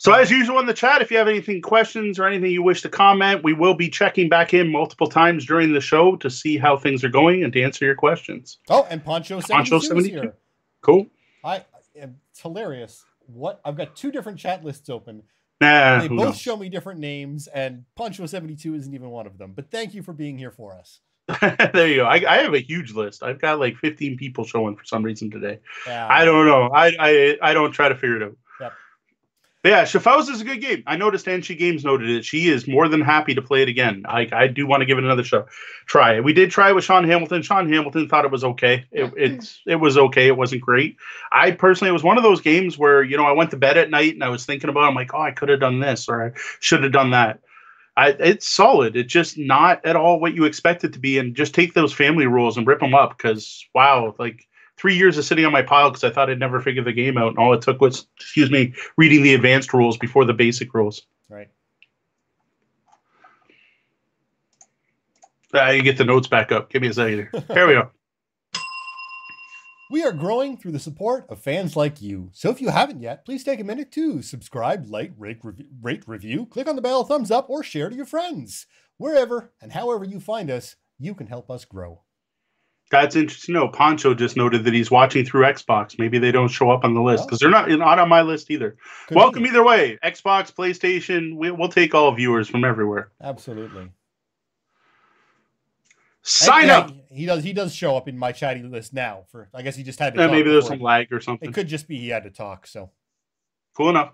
B: So as usual in the chat, if you have anything questions or anything you wish to comment, we will be checking back in multiple times during the show to see how things are going and to answer your questions.
A: Oh, and Poncho
B: Poncho
A: 72 is
B: 72.
A: here.
B: Cool.
A: I it's hilarious. What I've got two different chat lists open.
B: Nah,
A: They both
B: knows?
A: show me different names, and Poncho 72 isn't even one of them. But thank you for being here for us.
B: there you go. I, I have a huge list. I've got like 15 people showing for some reason today.
A: Yeah.
B: I don't know. I I, I don't try to figure it out.
A: Yep.
B: Yeah, Shafausa is a good game. I noticed Anshi Games noted it. She is more than happy to play it again. I, I do want to give it another show, try. We did try it with Sean Hamilton. Sean Hamilton thought it was okay. It, it's it was okay. It wasn't great. I personally, it was one of those games where you know I went to bed at night and I was thinking about. it. I'm like, oh, I could have done this or I should have done that. I, it's solid. It's just not at all what you expect it to be. And just take those family rules and rip them up because wow, like three years of sitting on my pile because I thought I'd never figure the game out, and all it took was, excuse me, reading the advanced rules before the basic rules.
A: Right.
B: Uh, you get the notes back up. Give me a second. Here we go.
A: We are growing through the support of fans like you. So if you haven't yet, please take a minute to subscribe, like, rate, rev- rate, review, click on the bell, thumbs up, or share to your friends. Wherever and however you find us, you can help us grow.
B: That's interesting to know. Poncho just noted that he's watching through Xbox. Maybe they don't show up on the list because they're not not on my list either. Welcome either way. Xbox, PlayStation. We, we'll take all viewers from everywhere.
A: Absolutely.
B: Sign
A: And, yeah,
B: up.
A: He does. He does show up in my chatty list now. For I guess he just had to. Talk
B: maybe there's some lag or something.
A: It could just be he had to talk. So
B: Cool enough.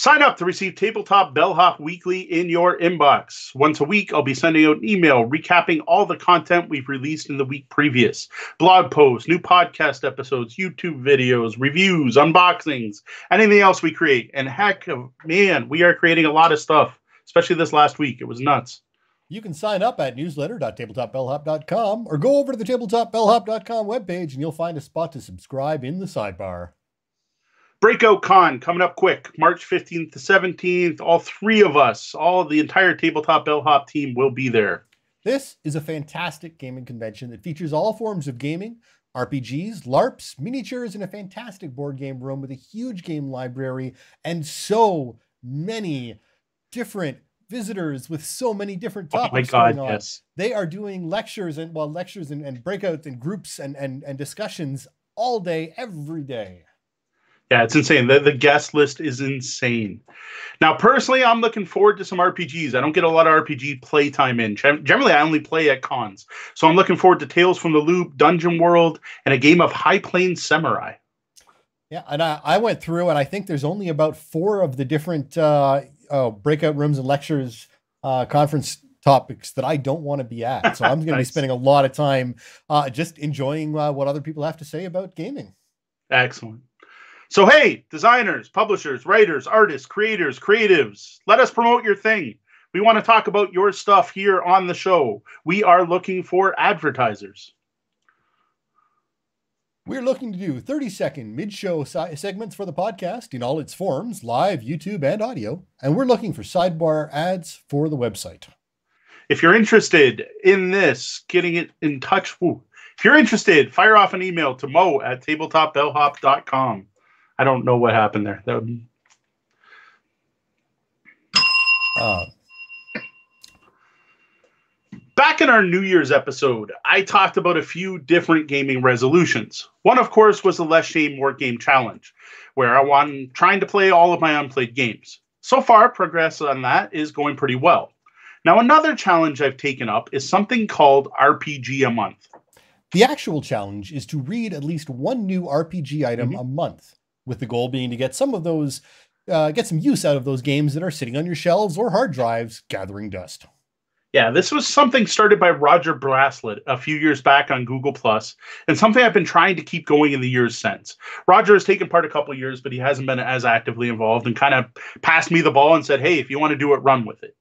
B: Sign up to receive Tabletop Bellhop Weekly in your inbox. Once a week, I'll be sending out an email recapping all the content we've released in the week previous blog posts, new podcast episodes, YouTube videos, reviews, unboxings, anything else we create. And heck, of man, we are creating a lot of stuff, especially this last week. It was nuts.
A: you can sign up at newsletter.tabletopbellhop.com or go over to the tabletopbellhop.com webpage and you'll find a spot to subscribe in the sidebar.
B: Breakout Con coming up quick, March 15th to 17th. All three of us, all the entire Tabletop Bellhop team will be there.
A: This is a fantastic gaming convention that features all forms of gaming, RPGs, LARPs, miniatures, and a fantastic board game room with a huge game library and so many different visitors with so many different
B: Oh
A: topics
B: my God,
A: going on.
B: yes.
A: They are doing lectures and well, lectures and, and breakouts and groups and, and and discussions all day, every day.
B: Yeah, it's insane. The, the guest list is insane. Now, personally, I'm looking forward to some RPGs. I don't get a lot of RPG playtime in. Generally, I only play at cons. So I'm looking forward to Tales from the Loop, Dungeon World, and a game of High Plains Samurai.
A: Yeah, and I, I went through, and I think there's only about four of the different uh, uh, breakout rooms and lectures, uh, conference topics that I don't want to be at. So I'm going to be spending a lot of time uh, just enjoying uh, what other people have to say about gaming.
B: Excellent. So, hey, designers, publishers, writers, artists, creators, creatives, let us promote your thing. We want to talk about your stuff here on the show. We are looking for advertisers.
A: We're looking to do 30 second mid show si- segments for the podcast in all its forms live, YouTube, and audio. And we're looking for sidebar ads for the website.
B: If you're interested in this, getting it in touch, if you're interested, fire off an email to moe at tabletopbellhop.com. I don't know what happened there. That would,
A: Uh,
B: Back in our New Year's episode, I talked about a few different gaming resolutions. One, of course, was the Less Shame More Game Challenge, where I want trying to play all of my unplayed games. So far, progress on that is going pretty well. Now, another challenge I've taken up is something called RPG a month.
A: The actual challenge is to read at least one new RPG item
B: Mhm.
A: a month, with the goal being to get some of those, uh, get some use out of those games that are sitting on your shelves or hard drives gathering dust.
B: Yeah, this was something started by Roger Braslett a few years back on Google Plus, and something I've been trying to keep going in the years since. Roger has taken part a couple years, but he hasn't been as actively involved and kind of passed me the ball and said, "Hey, if you want to do it, run with it."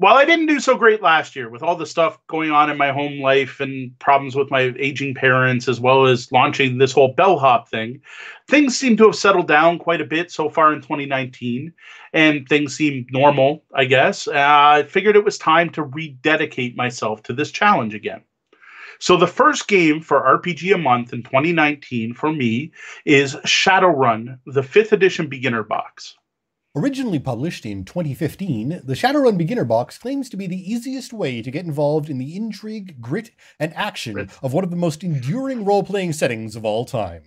B: While I didn't do so great last year with all the stuff going on in my home life and problems with my aging parents, as well as launching this whole bellhop thing, things seem to have settled down quite a bit so far in 2019 and things seem normal, I guess. Uh, I figured it was time to rededicate myself to this challenge again. So the first game for RPG a month in 2019 for me is Shadowrun, the 5th edition beginner box.
A: Originally published in 2015, the Shadowrun Beginner Box claims to be the easiest way to get involved in the intrigue, grit, and action of one of the most enduring role playing settings of all time.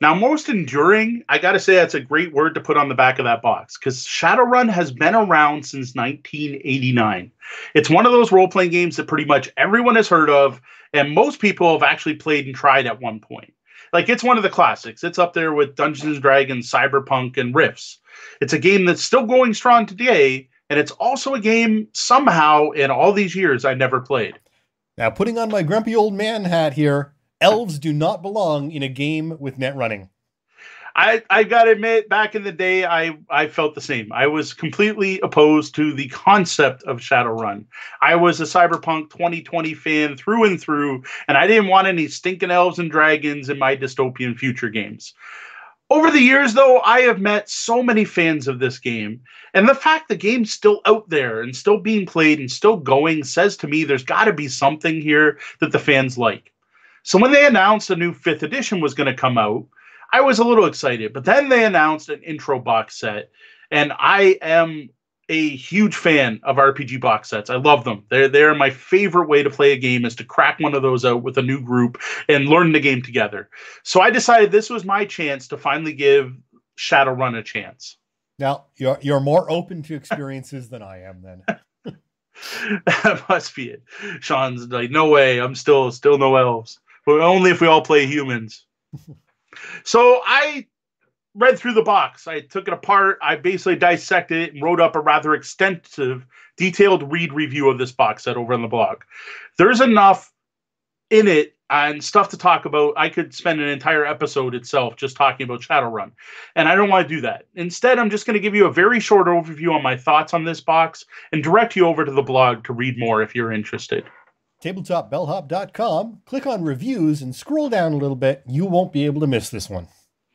B: Now, most enduring, I got to say that's a great word to put on the back of that box because Shadowrun has been around since 1989. It's one of those role playing games that pretty much everyone has heard of, and most people have actually played and tried at one point. Like, it's one of the classics. It's up there with Dungeons and Dragons, Cyberpunk, and Rifts. It's a game that's still going strong today, and it's also a game somehow in all these years I never played.
A: Now, putting on my grumpy old man hat here, elves do not belong in a game with net running.
B: I, I gotta admit, back in the day, I, I felt the same. I was completely opposed to the concept of Shadowrun. I was a Cyberpunk 2020 fan through and through, and I didn't want any stinking elves and dragons in my dystopian future games. Over the years, though, I have met so many fans of this game, and the fact the game's still out there and still being played and still going says to me there's got to be something here that the fans like. So when they announced a new fifth edition was going to come out, I was a little excited, but then they announced an intro box set, and I am a huge fan of RPG box sets. I love them. They're they're my favorite way to play a game is to crack one of those out with a new group and learn the game together. So I decided this was my chance to finally give Shadowrun a chance.
A: Now, you're, you're more open to experiences than I am, then.
B: that must be it. Sean's like, no way. I'm still still no elves. But only if we all play humans. so I read through the box. I took it apart. I basically dissected it and wrote up a rather extensive, detailed read review of this box set over on the blog. There's enough in it and stuff to talk about. I could spend an entire episode itself just talking about Shadowrun. And I don't want to do that. Instead, I'm just going to give you a very short overview on my thoughts on this box and direct you over to the blog to read more if you're interested.
A: tabletopbellhop.com, click on reviews and scroll down a little bit. You won't be able to miss this one.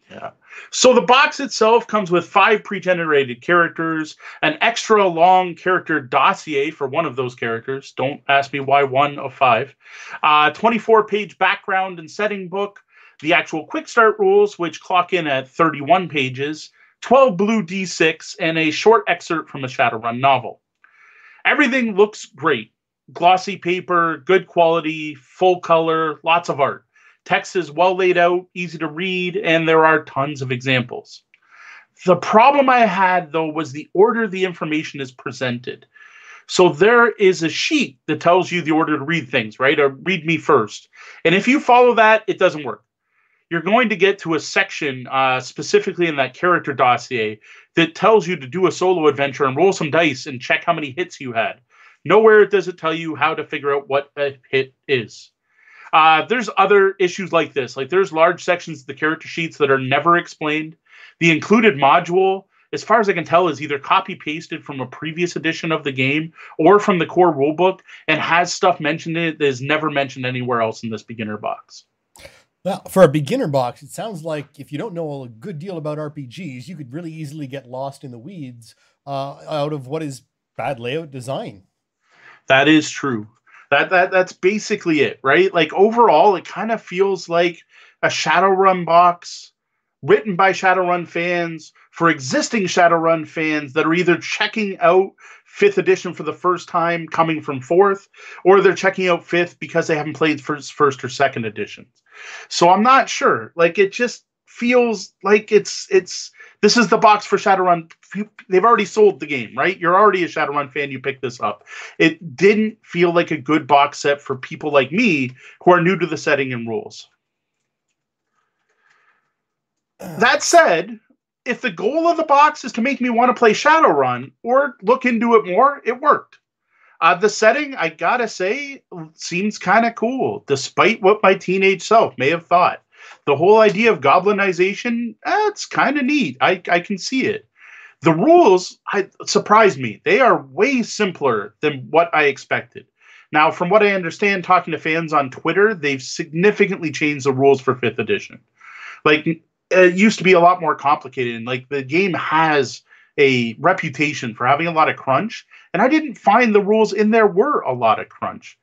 B: Yeah. So the box itself comes with five pre-generated characters, an extra long character dossier for one of those characters. Don't ask me why one of five. Uh, 24-page background and setting book, the actual quick start rules, which clock in at 31 pages, 12 blue d6, and a short excerpt from a Shadowrun novel. Everything looks great. Glossy paper, good quality, full color, lots of art. Text is well laid out, easy to read, and there are tons of examples. The problem I had, though, was the order the information is presented. So there is a sheet that tells you the order to read things, right? Or read me first. And if you follow that, it doesn't work. You're going to get to a section uh, specifically in that character dossier that tells you to do a solo adventure and roll some dice and check how many hits you had. Nowhere does it tell you how to figure out what a hit is. Uh, there's other issues like this. Like there's large sections of the character sheets that are never explained. The included module, as far as I can tell, is either copy pasted from a previous edition of the game or from the core rulebook and has stuff mentioned in it that is never mentioned anywhere else in this beginner box.
A: Well, for a beginner box, it sounds like if you don't know a good deal about RPGs, you could really easily get lost in the weeds uh, out of what is bad layout design.
B: That is true. That that that's basically it, right? Like overall, it kind of feels like a Shadowrun box written by Shadowrun fans for existing Shadowrun fans that are either checking out fifth edition for the first time, coming from fourth, or they're checking out fifth because they haven't played first, first or second editions. So I'm not sure. Like it just feels like it's it's this is the box for Shadowrun. They've already sold the game, right? You're already a Shadowrun fan. You picked this up. It didn't feel like a good box set for people like me who are new to the setting and rules. That said, if the goal of the box is to make me want to play Shadowrun or look into it more, it worked. Uh, the setting, I gotta say, seems kind of cool, despite what my teenage self may have thought. The whole idea of goblinization, that's kind of neat. I, I can see it. The rules I, surprised me. They are way simpler than what I expected. Now, from what I understand, talking to fans on Twitter, they've significantly changed the rules for fifth edition. Like it used to be a lot more complicated, and like the game has a reputation for having a lot of crunch, and I didn't find the rules in there were a lot of crunch.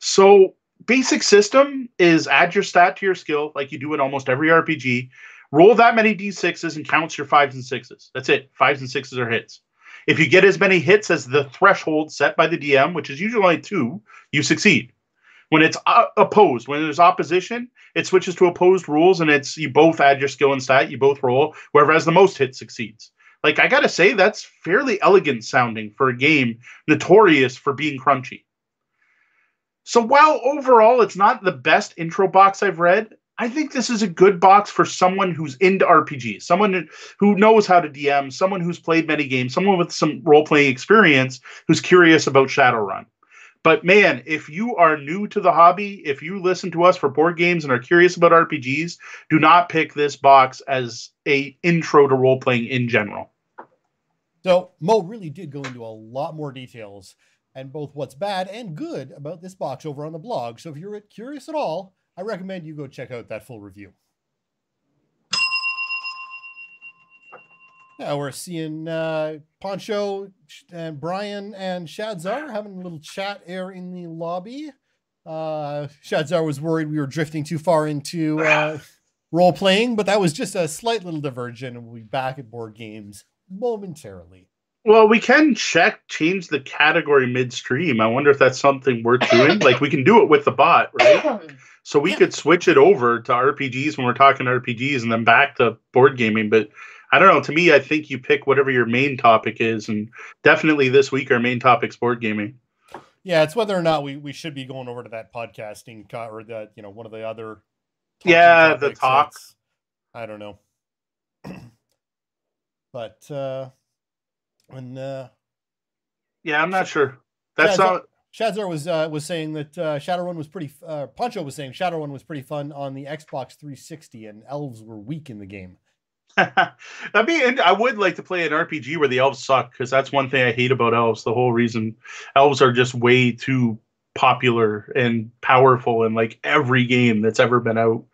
B: So basic system is add your stat to your skill, like you do in almost every RPG. Roll that many d6s and counts your fives and sixes. That's it. Fives and sixes are hits. If you get as many hits as the threshold set by the DM, which is usually only two, you succeed. When it's uh, opposed, when there's opposition, it switches to opposed rules, and it's you both add your skill and stat, you both roll. Whoever has the most hits succeeds. Like I gotta say, that's fairly elegant sounding for a game notorious for being crunchy. So while overall it's not the best intro box I've read, I think this is a good box for someone who's into RPGs, someone who knows how to DM, someone who's played many games, someone with some role playing experience who's curious about Shadowrun. But man, if you are new to the hobby, if you listen to us for board games and are curious about RPGs, do not pick this box as a intro to role playing in general.
A: So Moe really did go into a lot more details and both what's bad and good about this box over on the blog. So if you're curious at all, I recommend you go check out that full review. Now we're seeing uh, Poncho and Brian and Shadzar having a little chat air in the lobby. Uh, Shadzar was worried we were drifting too far into uh, role playing, but that was just a slight little diversion, and we'll be back at board games momentarily.
B: Well, we can check change the category midstream. I wonder if that's something worth doing. like we can do it with the bot, right? So we could switch it over to RPGs when we're talking RPGs and then back to board gaming. But I don't know. To me, I think you pick whatever your main topic is, and definitely this week our main topic's board gaming.
A: Yeah, it's whether or not we, we should be going over to that podcasting co- or the you know one of the other.
B: Yeah, the talk.
A: I don't know, but uh, when uh,
B: yeah, I'm not sure. That's
A: Shadzar,
B: not.
A: Shadzar was uh, was saying that uh, Shadowrun was pretty. Uh, Poncho was saying Shadowrun was pretty fun on the Xbox 360, and elves were weak in the game.
B: I mean, I would like to play an RPG where the elves suck because that's one thing I hate about elves. The whole reason elves are just way too popular and powerful in like every game that's ever been out.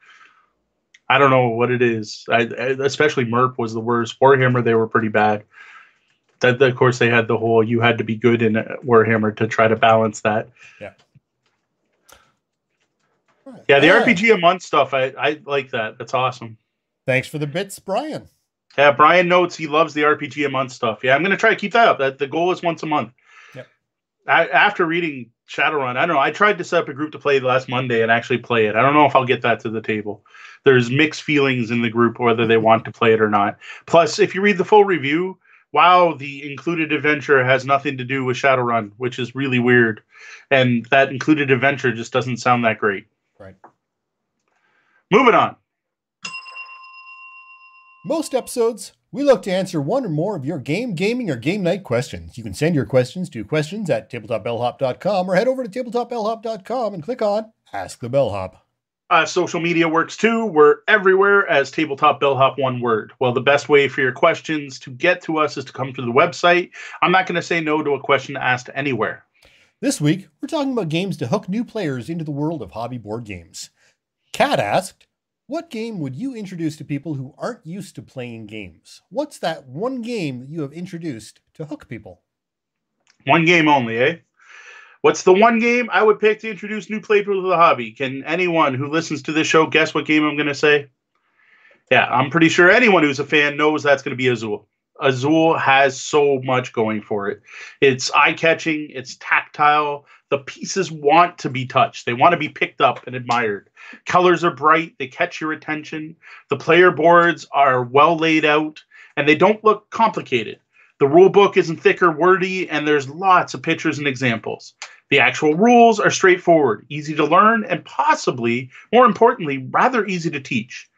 B: I don't know what it is. I, especially MERP was the worst. Warhammer, they were pretty bad. That, of course, they had the whole you had to be good in Warhammer to try to balance that.
A: Yeah.
B: Yeah, the yeah. RPG a month stuff, I, I like that. That's awesome.
A: Thanks for the bits, Brian.
B: Yeah, Brian notes he loves the RPG a month stuff. Yeah, I'm gonna try to keep that up. That the goal is once a month.
A: Yep.
B: I, after reading Shadowrun, I don't know. I tried to set up a group to play last Monday and actually play it. I don't know if I'll get that to the table. There's mixed feelings in the group whether they want to play it or not. Plus, if you read the full review, wow, the included adventure has nothing to do with Shadowrun, which is really weird. And that included adventure just doesn't sound that great.
A: Right.
B: Moving on.
A: Most episodes, we look to answer one or more of your game, gaming, or game night questions. You can send your questions to questions at tabletopbellhop.com or head over to tabletopbellhop.com and click on Ask the Bellhop.
B: Uh, social media works too. We're everywhere as Tabletop Bellhop, one word. Well, the best way for your questions to get to us is to come to the website. I'm not going to say no to a question asked anywhere.
A: This week, we're talking about games to hook new players into the world of hobby board games. Kat asked, what game would you introduce to people who aren't used to playing games? What's that one game that you have introduced to hook people?
B: One game only, eh? What's the one game I would pick to introduce new players to the hobby? Can anyone who listens to this show guess what game I'm going to say? Yeah, I'm pretty sure anyone who's a fan knows that's going to be Azul. Azul has so much going for it. It's eye catching, it's tactile. The pieces want to be touched, they want to be picked up and admired. Colors are bright, they catch your attention. The player boards are well laid out, and they don't look complicated. The rule book isn't thick or wordy, and there's lots of pictures and examples. The actual rules are straightforward, easy to learn, and possibly, more importantly, rather easy to teach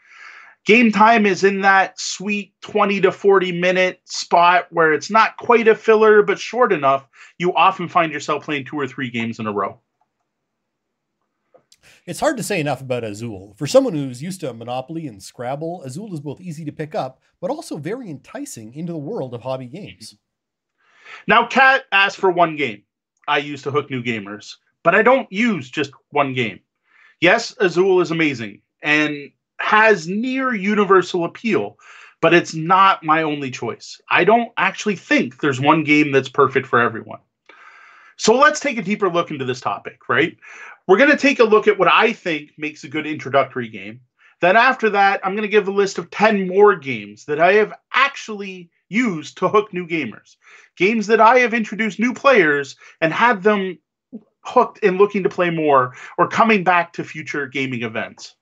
B: game time is in that sweet 20 to 40 minute spot where it's not quite a filler but short enough you often find yourself playing two or three games in a row
A: it's hard to say enough about azul for someone who's used to monopoly and scrabble azul is both easy to pick up but also very enticing into the world of hobby games
B: now kat asked for one game i use to hook new gamers but i don't use just one game yes azul is amazing and has near universal appeal, but it's not my only choice. I don't actually think there's one game that's perfect for everyone. So let's take a deeper look into this topic, right? We're going to take a look at what I think makes a good introductory game. Then, after that, I'm going to give a list of 10 more games that I have actually used to hook new gamers. Games that I have introduced new players and had them hooked and looking to play more or coming back to future gaming events.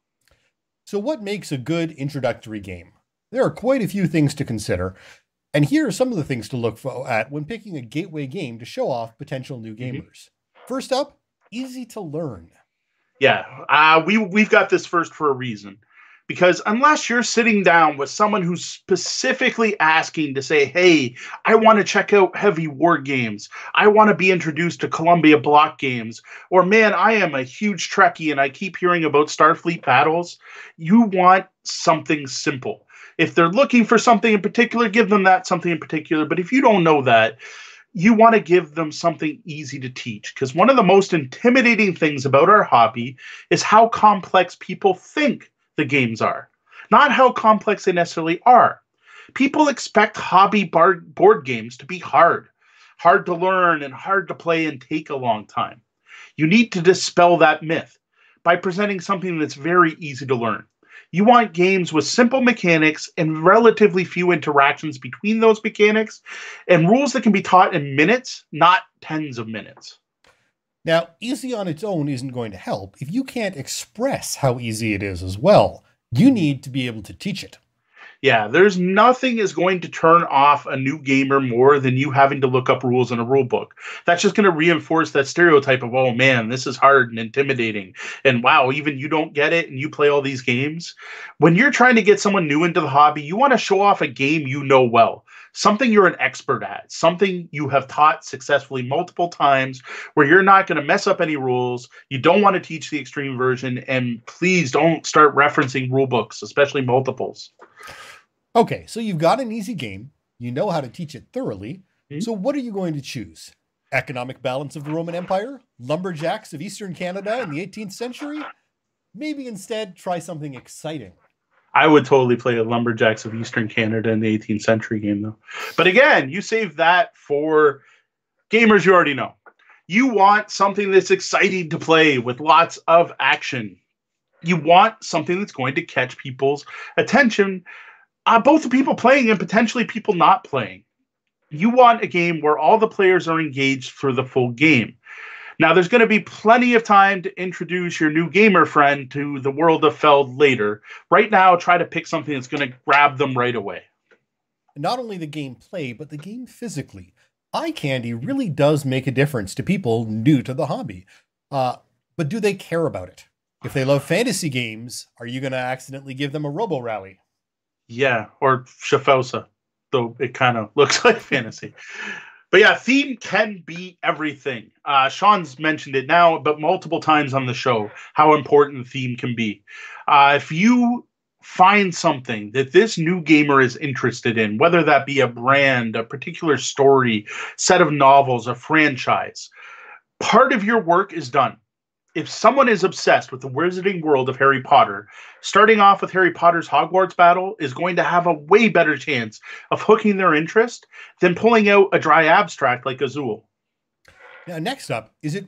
A: So, what makes a good introductory game? There are quite a few things to consider, and here are some of the things to look for at when picking a gateway game to show off potential new mm-hmm. gamers. Mm-hmm. First up, easy to learn.
B: Yeah, uh, we we've got this first for a reason because unless you're sitting down with someone who's specifically asking to say, "Hey, I want to check out heavy war games. I want to be introduced to Columbia block games," or "Man, I am a huge Trekkie and I keep hearing about Starfleet battles," you want something simple. If they're looking for something in particular, give them that something in particular. But if you don't know that, you want to give them something easy to teach because one of the most intimidating things about our hobby is how complex people think the games are, not how complex they necessarily are. People expect hobby bar- board games to be hard, hard to learn, and hard to play and take a long time. You need to dispel that myth by presenting something that's very easy to learn. You want games with simple mechanics and relatively few interactions between those mechanics and rules that can be taught in minutes, not tens of minutes.
A: Now, easy on its own isn't going to help if you can't express how easy it is as well. You need to be able to teach it.
B: Yeah, there's nothing is going to turn off a new gamer more than you having to look up rules in a rule book. That's just going to reinforce that stereotype of, oh man, this is hard and intimidating. And wow, even you don't get it and you play all these games. When you're trying to get someone new into the hobby, you want to show off a game you know well, something you're an expert at, something you have taught successfully multiple times where you're not going to mess up any rules. You don't want to teach the extreme version. And please don't start referencing rule books, especially multiples.
A: Okay, so you've got an easy game. You know how to teach it thoroughly. Mm-hmm. So what are you going to choose? Economic balance of the Roman Empire? Lumberjacks of Eastern Canada in the 18th century? Maybe instead try something exciting.
B: I would totally play a Lumberjacks of Eastern Canada in the 18th century game, though. But again, you save that for gamers you already know. You want something that's exciting to play with lots of action. You want something that's going to catch people's attention uh, both the people playing and potentially people not playing. You want a game where all the players are engaged for the full game. Now, there's going to be plenty of time to introduce your new gamer friend to the world of Feld later. Right now, try to pick something that's going to grab them right away.
A: Not only the game play, but the game physically. Eye candy really does make a difference to people new to the hobby. Uh, but do they care about it? If they love fantasy games, are you going to accidentally give them a Robo Rally?
B: Yeah, or Shafausa, though it kind of looks like fantasy. But yeah, theme can be everything. Uh, Sean's mentioned it now, but multiple times on the show, how important theme can be. Uh, if you find something that this new gamer is interested in, whether that be a brand, a particular story, set of novels, a franchise, part of your work is done if someone is obsessed with the wizarding world of Harry Potter, starting off with Harry Potter's Hogwarts battle is going to have a way better chance of hooking their interest than pulling out a dry abstract like Azul.
A: Now, next up, is it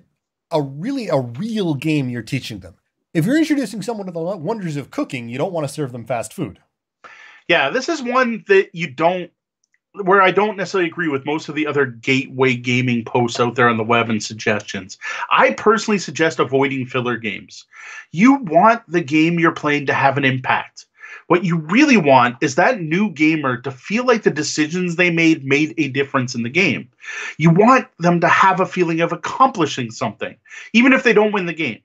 A: a really a real game you're teaching them? If you're introducing someone to the wonders of cooking, you don't want to serve them fast food.
B: Yeah, this is one that you don't where I don't necessarily agree with most of the other gateway gaming posts out there on the web and suggestions. I personally suggest avoiding filler games. You want the game you're playing to have an impact. What you really want is that new gamer to feel like the decisions they made made a difference in the game. You want them to have a feeling of accomplishing something, even if they don't win the game.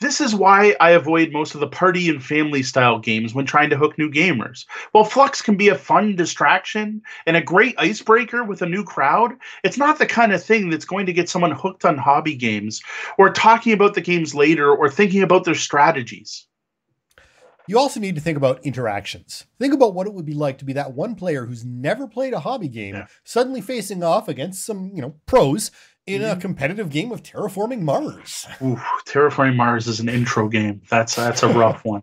B: This is why I avoid most of the party and family style games when trying to hook new gamers. While Fluxx can be a fun distraction and a great icebreaker with a new crowd, it's not the kind of thing that's going to get someone hooked on hobby games or talking about the games later or thinking about their strategies.
A: You also need to think about interactions. Think about what it would be like to be that one player who's never played a hobby game, yeah. suddenly facing off against some, you know, pros in a mm-hmm. competitive game of terraforming Mars.
B: Ooh, terraforming Mars is an intro game. That's that's a rough one.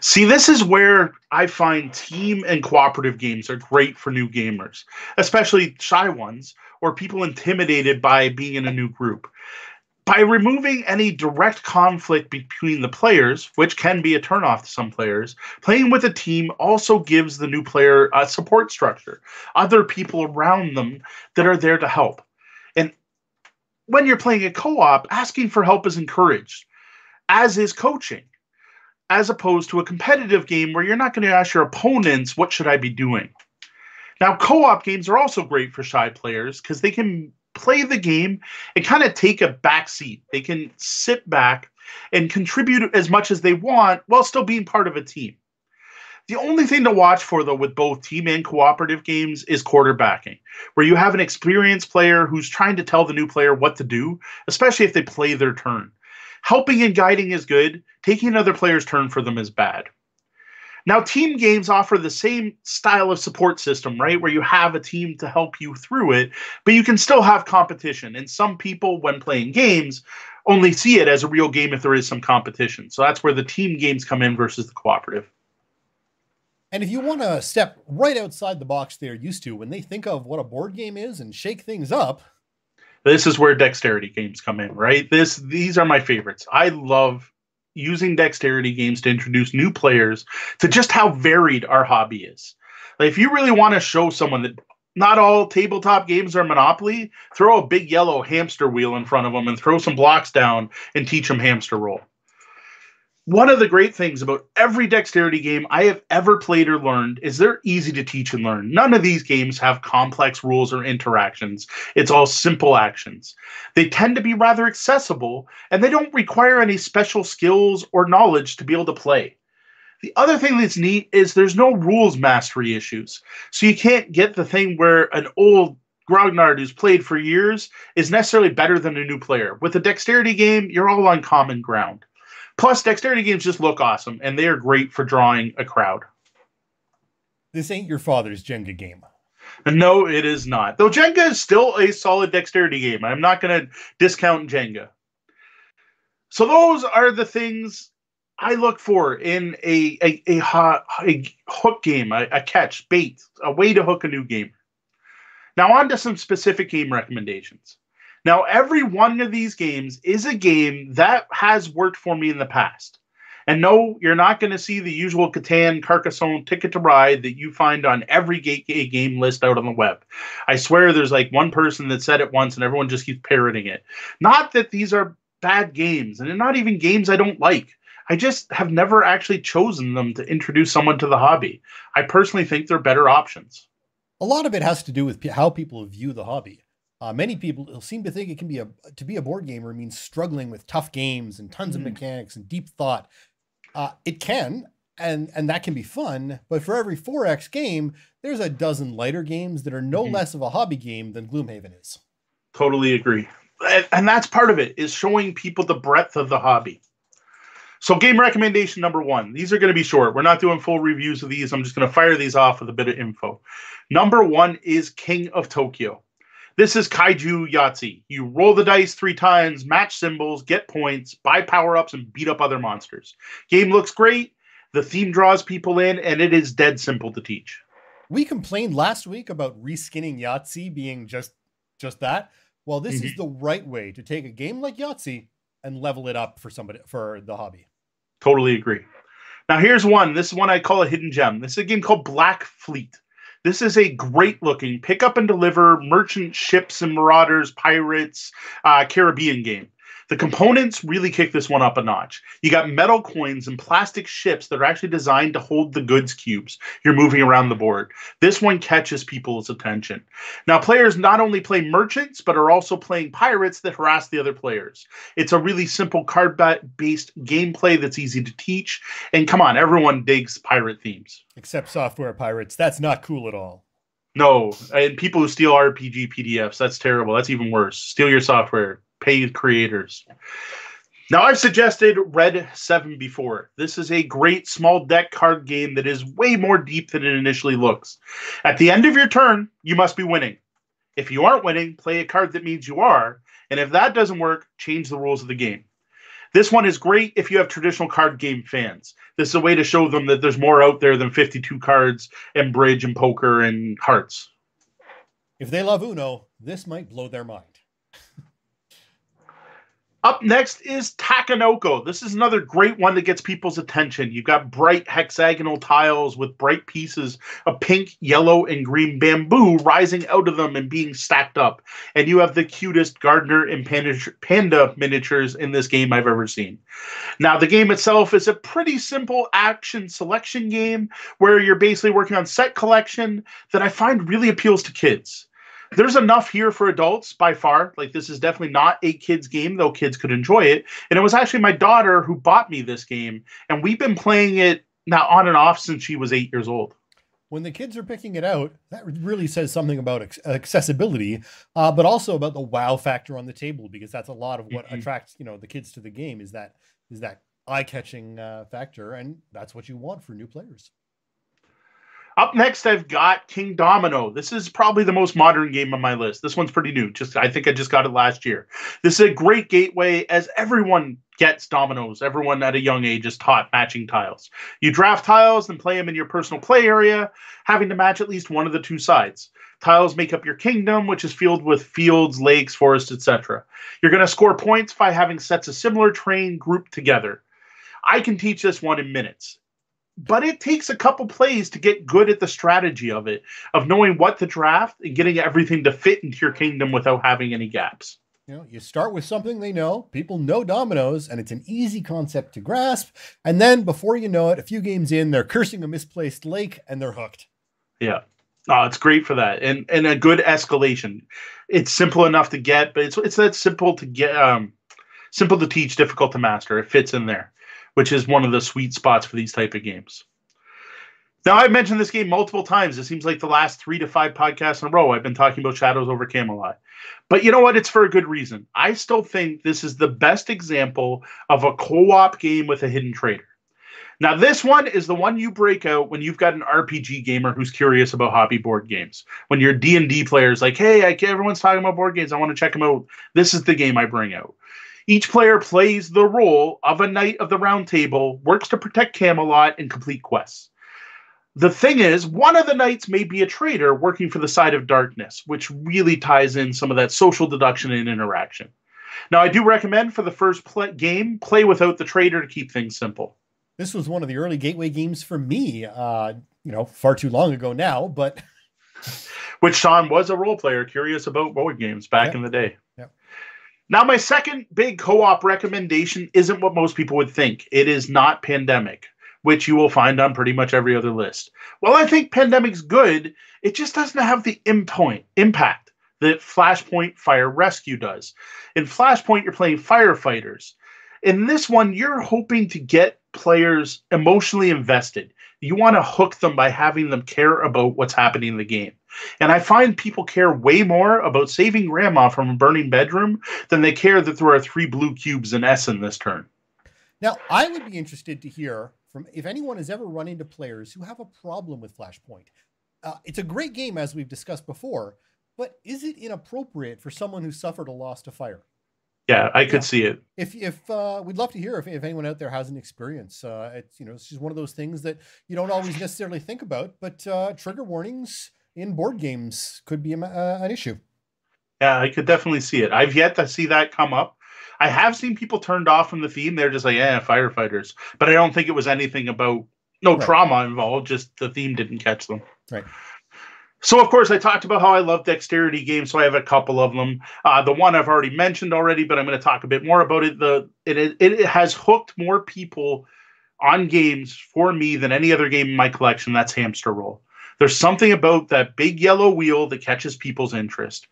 B: See, this is where I find team and cooperative games are great for new gamers, especially shy ones or people intimidated by being in a new group. By removing any direct conflict between the players, which can be a turnoff to some players, playing with a team also gives the new player a support structure, other people around them that are there to help. When you're playing a co op, asking for help is encouraged, as is coaching, as opposed to a competitive game where you're not going to ask your opponents, What should I be doing? Now, co op games are also great for shy players because they can play the game and kind of take a back seat. They can sit back and contribute as much as they want while still being part of a team. The only thing to watch for, though, with both team and cooperative games is quarterbacking, where you have an experienced player who's trying to tell the new player what to do, especially if they play their turn. Helping and guiding is good, taking another player's turn for them is bad. Now, team games offer the same style of support system, right? Where you have a team to help you through it, but you can still have competition. And some people, when playing games, only see it as a real game if there is some competition. So that's where the team games come in versus the cooperative.
A: And if you want to step right outside the box they're used to when they think of what a board game is and shake things up,
B: this is where dexterity games come in, right? This these are my favorites. I love using dexterity games to introduce new players to just how varied our hobby is. Like if you really want to show someone that not all tabletop games are Monopoly, throw a big yellow hamster wheel in front of them and throw some blocks down and teach them hamster roll one of the great things about every dexterity game I have ever played or learned is they're easy to teach and learn. None of these games have complex rules or interactions. It's all simple actions. They tend to be rather accessible and they don't require any special skills or knowledge to be able to play. The other thing that's neat is there's no rules mastery issues. So you can't get the thing where an old Grognard who's played for years is necessarily better than a new player. With a dexterity game, you're all on common ground. Plus, dexterity games just look awesome, and they are great for drawing a crowd.
A: This ain't your father's Jenga game.
B: No, it is not. Though Jenga is still a solid dexterity game. I'm not going to discount Jenga. So those are the things I look for in a a, a, a hook game, a, a catch, bait, a way to hook a new game. Now on to some specific game recommendations. Now, every one of these games is a game that has worked for me in the past. And no, you're not going to see the usual Catan, Carcassonne, Ticket to Ride that you find on every game list out on the web. I swear there's like one person that said it once and everyone just keeps parroting it. Not that these are bad games, and they're not even games I don't like. I just have never actually chosen them to introduce someone to the hobby. I personally think they're better options.
A: A lot of it has to do with how people view the hobby. Uh, many people seem to think it can be a to be a board gamer means struggling with tough games and tons mm-hmm. of mechanics and deep thought. Uh, it can, and and that can be fun. But for every 4X game, there's a dozen lighter games that are no mm-hmm. less of a hobby game than Gloomhaven is.
B: Totally agree, and, and that's part of it is showing people the breadth of the hobby. So, game recommendation number one. These are going to be short. We're not doing full reviews of these. I'm just going to fire these off with a bit of info. Number one is King of Tokyo. This is Kaiju Yahtzee. You roll the dice three times, match symbols, get points, buy power ups, and beat up other monsters. Game looks great. The theme draws people in, and it is dead simple to teach.
A: We complained last week about reskinning Yahtzee being just just that. Well, this mm-hmm. is the right way to take a game like Yahtzee and level it up for somebody for the hobby.
B: Totally agree. Now here's one. This is one I call a hidden gem. This is a game called Black Fleet. This is a great looking pick up and deliver merchant ships and marauders, pirates, uh, Caribbean game. The components really kick this one up a notch. You got metal coins and plastic ships that are actually designed to hold the goods cubes you're moving around the board. This one catches people's attention. Now, players not only play merchants, but are also playing pirates that harass the other players. It's a really simple card based gameplay that's easy to teach. And come on, everyone digs pirate themes.
A: Except software pirates. That's not cool at all.
B: No, and people who steal RPG PDFs, that's terrible. That's even worse. Steal your software paid creators. Now, I've suggested Red 7 before. This is a great small deck card game that is way more deep than it initially looks. At the end of your turn, you must be winning. If you aren't winning, play a card that means you are. And if that doesn't work, change the rules of the game. This one is great if you have traditional card game fans. This is a way to show them that there's more out there than 52 cards and bridge and poker and hearts.
A: If they love Uno, this might blow their mind.
B: Up next is Takenoko. This is another great one that gets people's attention. You've got bright hexagonal tiles with bright pieces of pink, yellow, and green bamboo rising out of them and being stacked up. And you have the cutest gardener and panda miniatures in this game I've ever seen. Now, the game itself is a pretty simple action selection game where you're basically working on set collection that I find really appeals to kids there's enough here for adults by far. Like this is definitely not a kids game, though kids could enjoy it. And it was actually my daughter who bought me this game, and we've been playing it now on and off since she was eight years old.
A: When the kids are picking it out, that really says something about accessibility, uh, but also about the wow factor on the table, because that's a lot of what mm-hmm. attracts you know the kids to the game. Is that is that eye catching uh, factor, and that's what you want for new players.
B: Up next, I've got Kingdomino. This is probably the most modern game on my list. This one's pretty new. Just I think I just got it last year. This is a great gateway as everyone gets dominoes. Everyone at a young age is taught matching tiles. You draft tiles and play them in your personal play area, having to match at least one of the two sides. Tiles make up your kingdom, which is filled with fields, lakes, forests, etc. You're going to score points by having sets of similar terrain grouped together. I can teach this one in minutes but it takes a couple plays to get good at the strategy of it, of knowing what to draft and getting everything to fit into your kingdom without having any gaps.
A: You know, you start with something they know. People know dominoes, and it's an easy concept to grasp. And then before you know it, a few games in, they're cursing a misplaced lake and they're hooked.
B: Yeah. Oh, it's great for that. And and a good escalation. It's simple enough to get, but it's it's that simple to get um simple to teach, difficult to master. It fits in there which is one of the sweet spots for these type of games. Now, I've mentioned this game multiple times. It seems like the last three to five podcasts in a row, I've been talking about Shadows over Camelot. But you know what? It's for a good reason. I still think this is the best example of a co op game with a hidden traitor. Now, this one is the one you break out when you've got an RPG gamer who's curious about hobby board games. When your D and D players like, hey, I, everyone's talking about board games, I want to check them out. This is the game I bring out. Each player plays the role of a knight of the round table, works to protect Camelot, and complete quests. The thing is, one of the knights may be a traitor working for the side of darkness, which really ties in some of that social deduction and interaction. Now, I do recommend for the first play- game, play without the traitor to keep things simple.
A: This was one of the early gateway games for me, uh, you know, far too long ago now, but.
B: Which Sean was a role player, curious about board games back in the day. Now, my second big co op recommendation isn't what most people would think. It is not Pandemic, which you will find on pretty much every other list. Well, I think Pandemic's good, it just doesn't have the impoint, impact that Flashpoint Fire Rescue does. In Flashpoint, you're playing firefighters. In this one, you're hoping to get players emotionally invested. You want to hook them by having them care about what's happening in the game. And I find people care way more about saving grandma from a burning bedroom than they care that there are three blue cubes in Essen this turn.
A: Now, I would be interested to hear from if anyone has ever run into players who have a problem with Flashpoint. Uh, it's a great game, as we've discussed before, but is it inappropriate for someone who suffered a loss to fire?
B: Yeah, I could yeah. see it.
A: If if uh, we'd love to hear if, if anyone out there has an experience. Uh, it's you know it's just one of those things that you don't always necessarily think about, but uh, trigger warnings in board games could be a, uh, an issue.
B: Yeah, I could definitely see it. I've yet to see that come up. I have seen people turned off from the theme. They're just like, yeah, firefighters. But I don't think it was anything about no right. trauma involved. Just the theme didn't catch them.
A: Right.
B: So, of course, I talked about how I love dexterity games, so I have a couple of them. Uh, the one I've already mentioned already, but I'm going to talk a bit more about it. The it, it, it has hooked more people on games for me than any other game in my collection. That's Hamster Roll. There's something about that big yellow wheel that catches people's interest.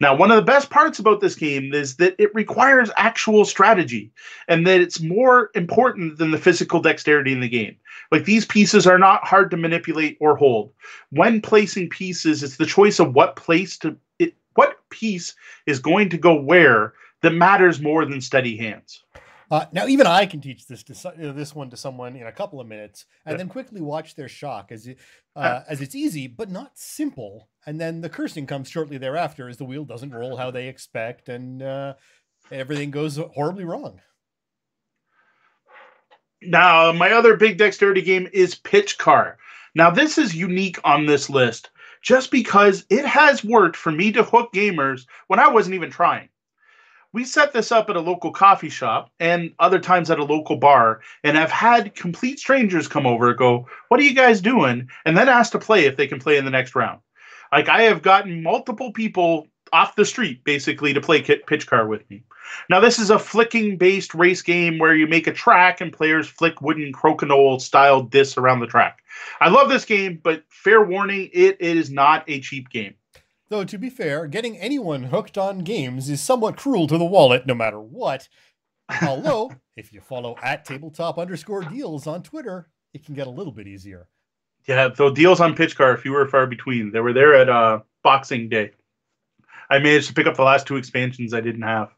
B: Now, one of the best parts about this game is that it requires actual strategy and that it's more important than the physical dexterity in the game. Like these pieces are not hard to manipulate or hold. When placing pieces, it's the choice of what place to it, what piece is going to go where that matters more than steady hands.
A: Uh, now, even I can teach this to this one to someone in a couple of minutes, and then quickly watch their shock as it, uh, as it's easy but not simple. And then the cursing comes shortly thereafter as the wheel doesn't roll how they expect, and uh, everything goes horribly wrong.
B: Now, my other big dexterity game is Pitch Car. Now, this is unique on this list just because it has worked for me to hook gamers when I wasn't even trying. We set this up at a local coffee shop and other times at a local bar and i've had complete strangers come over and go what are you guys doing? and then ask to play if they can play in the next round. Like i have gotten multiple people off the street basically to play pitch car with me. Now this is a flicking based race game where you make a track and players flick wooden crokinole style discs around the track. I love this game but fair warning it, it is not a cheap game
A: Though, to be fair, getting anyone hooked on games is somewhat cruel to the wallet no matter what. Although, if you follow at tabletop underscore deals on Twitter, it can get a little bit easier.
B: Yeah, though deals on pitch car, few or far between. They were there at uh, Boxing Day. I managed to pick up the last two expansions I didn't have.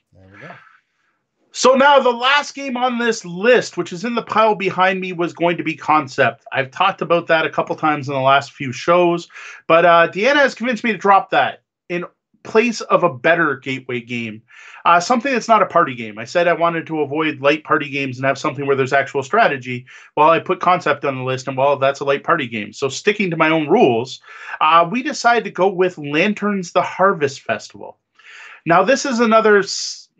B: So now the last game on this list, which is in the pile behind me, was going to be Concept. I've talked about that a couple times in the last few shows, but uh, Deanna has convinced me to drop that in place of a better gateway game, uh, something that's not a party game. I said I wanted to avoid light party games and have something where there's actual strategy. While I put Concept on the list, and well, that's a light party game. So sticking to my own rules, uh, we decided to go with Lanterns: The Harvest Festival. Now this is another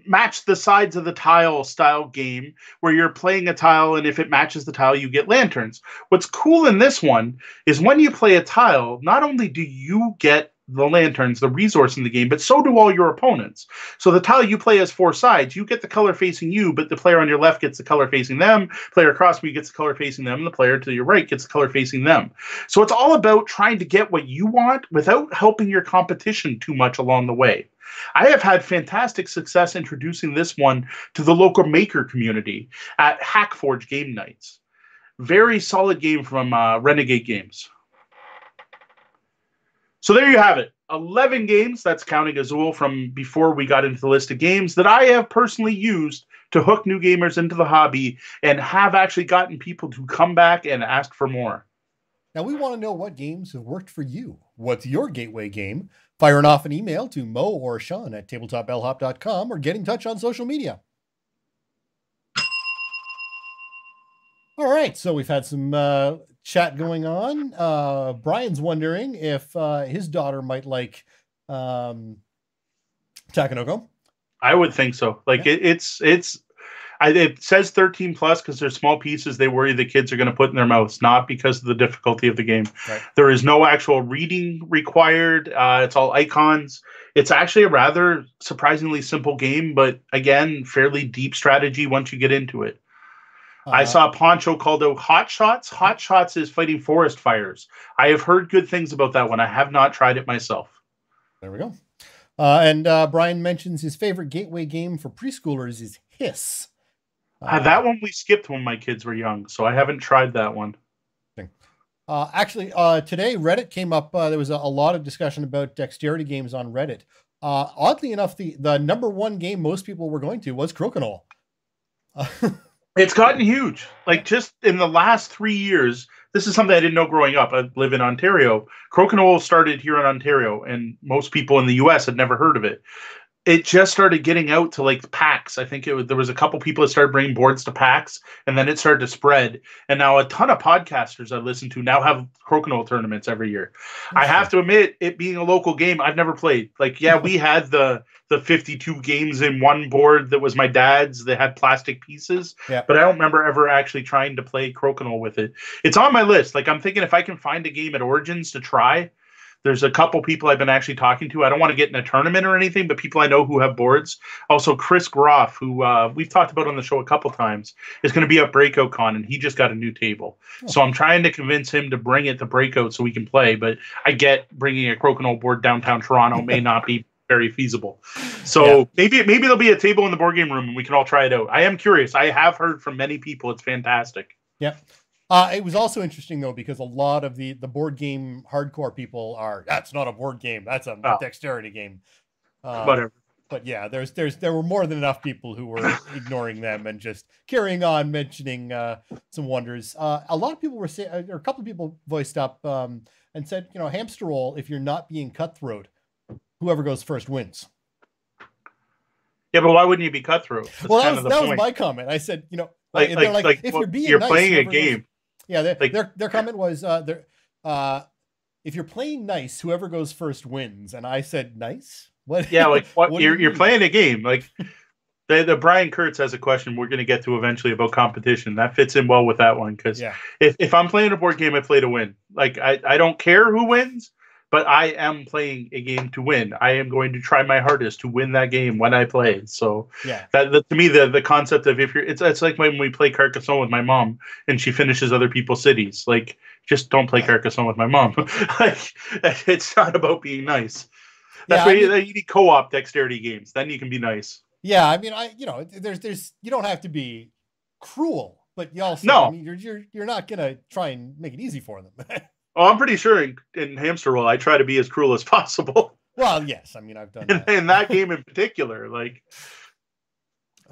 B: match the sides of the tile style game where you're playing a tile and if it matches the tile you get lanterns. What's cool in this one is when you play a tile not only do you get the lanterns the resource in the game but so do all your opponents. So the tile you play has four sides. You get the color facing you but the player on your left gets the color facing them. Player across from you gets the color facing them. And the player to your right gets the color facing them. So it's all about trying to get what you want without helping your competition too much along the way I have had fantastic success introducing this one to the local maker community at Hackforge game nights. Very solid game from uh, Renegade Games. So there you have it. 11 games, that's counting Azul from before we got into the list of games that I have personally used to hook new gamers into the hobby and have actually gotten people to come back and ask for more.
A: Now, we want to know what games have worked for you. What's your gateway game? Firing off an email to Moe or Sean at tabletopbellhop.com or get in touch on social media. All right, so we've had some uh, chat going on. Uh, Brian's wondering if uh, his daughter might like um, Takenoko.
B: I would think so. Like yeah. it, it's it's I, it says 13 plus because they're small pieces they worry the kids are going to put in their mouths, not because of the difficulty of the game. Right. There is no actual reading required. Uh, it's all icons. It's actually a rather surprisingly simple game, but again, fairly deep strategy once you get into it. Uh-huh. I saw Poncho called out Hot Shots. Hot Shots is fighting forest fires. I have heard good things about that one. I have not tried it myself.
A: There we go. Uh, and uh, Brian mentions his favorite gateway game for preschoolers is Hiss.
B: Uh, that one we skipped when my kids were young, so I haven't tried that one.
A: Uh, actually, uh, today Reddit came up. Uh, there was a, a, lot of discussion about dexterity games on Reddit. Uh, oddly enough, the the number one game most people were going to was Crokinole.
B: it's gotten huge. Like just in the last three years, this is something I didn't know growing up. I live in Ontario. Crokinole started here in Ontario, and most people in the U.S. had never heard of it it just started getting out to like PAX. I think it was, there was a couple people that started bringing boards to PAX, and then it started to spread. And now a ton of podcasters I listen to now have Crokinole tournaments every year. I have to admit, it being a local game, I've never played. Like, yeah, we had the the 52 games in one board that was my dad's that had plastic pieces,
A: yeah.
B: but I don't remember ever actually trying to play Crokinole with it. It's on my list. Like, I'm thinking if I can find a game at Origins to try, there's a couple people I've been actually talking to. I don't want to get in a tournament or anything, but people I know who have boards. Also, Chris Groff, who uh, we've talked about on the show a couple times, is going to be at Breakout Con, and he just got a new table. Oh. So I'm trying to convince him to bring it to Breakout so we can play. But I get bringing a Crokinole board downtown Toronto may not be very feasible. So yeah. maybe maybe there'll be a table in the board game room and we can all try it out. I am curious. I have heard from many people it's fantastic.
A: Yep. Uh, it was also interesting though because a lot of the the board game hardcore people are that's not a board game that's a oh. dexterity game.
B: Uh, Whatever.
A: But yeah, there's there's there were more than enough people who were ignoring them and just carrying on mentioning uh, some wonders. Uh, a lot of people were saying, uh, or a couple of people voiced up um, and said, you know, hamster roll. If you're not being cutthroat, whoever goes first wins.
B: Yeah, but why wouldn't you be cutthroat?
A: That's well, that, was, that was, my comment. I said, you know,
B: like, like, like, like if well, you're being you're nice, playing a game.
A: Yeah, like, their their comment was uh, uh, if you're playing nice, whoever goes first wins. And I said, nice.
B: What? Yeah, like what? what you're you're playing a game. Like The, the Brian Kurtz has a question we're going to get to eventually about competition. That fits in well with that one because
A: Yeah.
B: if, if I'm playing a board game, I play to win. Like I, I don't care who wins, but I am playing a game to win. I am going to try my hardest to win that game when I play. So
A: Yeah.
B: that, that to me the the concept of if you're it's it's like when we play Carcassonne with my mom and she finishes other people's cities. Like just don't play Carcassonne with my mom. like it's not about being nice. That's
A: Yeah,
B: why
A: I
B: you,
A: mean-
B: you need co-op dexterity games. Then you can be nice.
A: Yeah. I mean, I, you know, there's, there's, you don't have to be cruel, but you also,
B: No.
A: I mean, you're, you're, you're not going to try and make it easy for them.
B: Oh, I'm pretty sure in, in Hamster Roll I try to be as cruel as possible.
A: well, yes. I mean, I've done
B: In,
A: that.
B: in that game in particular, like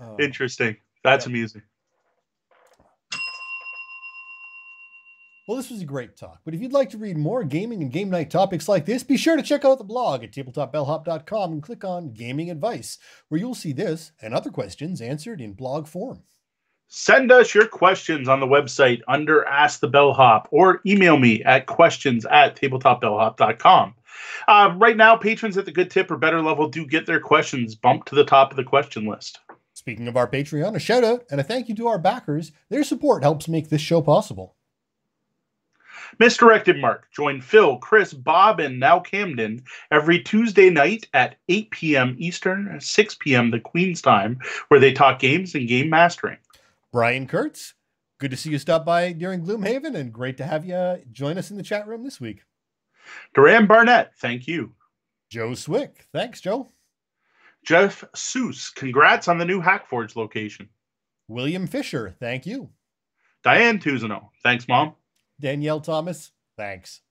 A: Oh.
B: interesting. That's
A: Yeah.
B: amusing.
A: Well, this was a great talk, but if you'd like to read more gaming and game night topics like this, be sure to check out the blog at tabletopbellhop.com and click on Gaming Advice, where you'll see this and other questions answered in blog form.
B: Send us your questions on the website under Ask the Bellhop or email me at questions at tabletopbellhop.com. Uh, right now, patrons at the good tip or better level do get their questions bumped to the top of the question list.
A: Speaking of our Patreon, a shout out and a thank you to our backers. Their support helps make this show possible.
B: Misdirected Mark, join Phil, Chris, Bob, and now Camden every Tuesday night at 8 p.m. Eastern, 6 p.m. the Queen's time, where they talk games and game mastering.
A: Brian Kurtz, good to see you stop by during Gloomhaven and great to have you join us in the chat room this week.
B: Duran Barnett, thank you.
A: Joe Swick, thanks, Joe.
B: Jeff Seuss, congrats on the new Hackforge location.
A: William Fisher, thank you.
B: Diane Tuzano, thanks, Mom.
A: Danielle Thomas, thanks.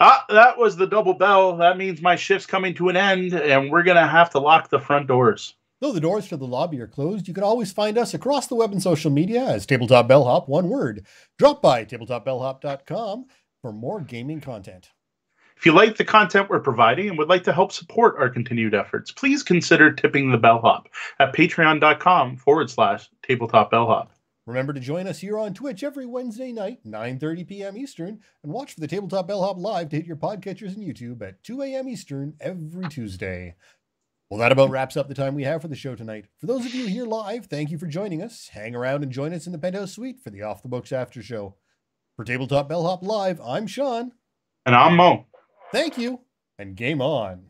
B: Ah, that was the double bell. That means my shift's coming to an end, and we're gonna have to lock the front doors.
A: Though the doors to the lobby are closed, you can always find us across the web and social media as Tabletop Bellhop, one word. Drop by tabletopbellhop.com for more gaming content.
B: If you like the content we're providing and would like to help support our continued efforts, please consider tipping the bellhop at patreon.com forward slash tabletop bellhop.
A: Remember to join us here on Twitch every Wednesday night, 9.30 p.m. Eastern, and watch for the Tabletop Bellhop live to hit your podcatchers and YouTube at 2 a.m. Eastern every Tuesday. Well, that about wraps up the time we have for the show tonight. For those of you here live, thank you for joining us. Hang around and join us in the Penthouse Suite for the Off the Books After Show. For Tabletop Bellhop Live, I'm Sean.
B: And I'm Moe.
A: Thank you, and game on.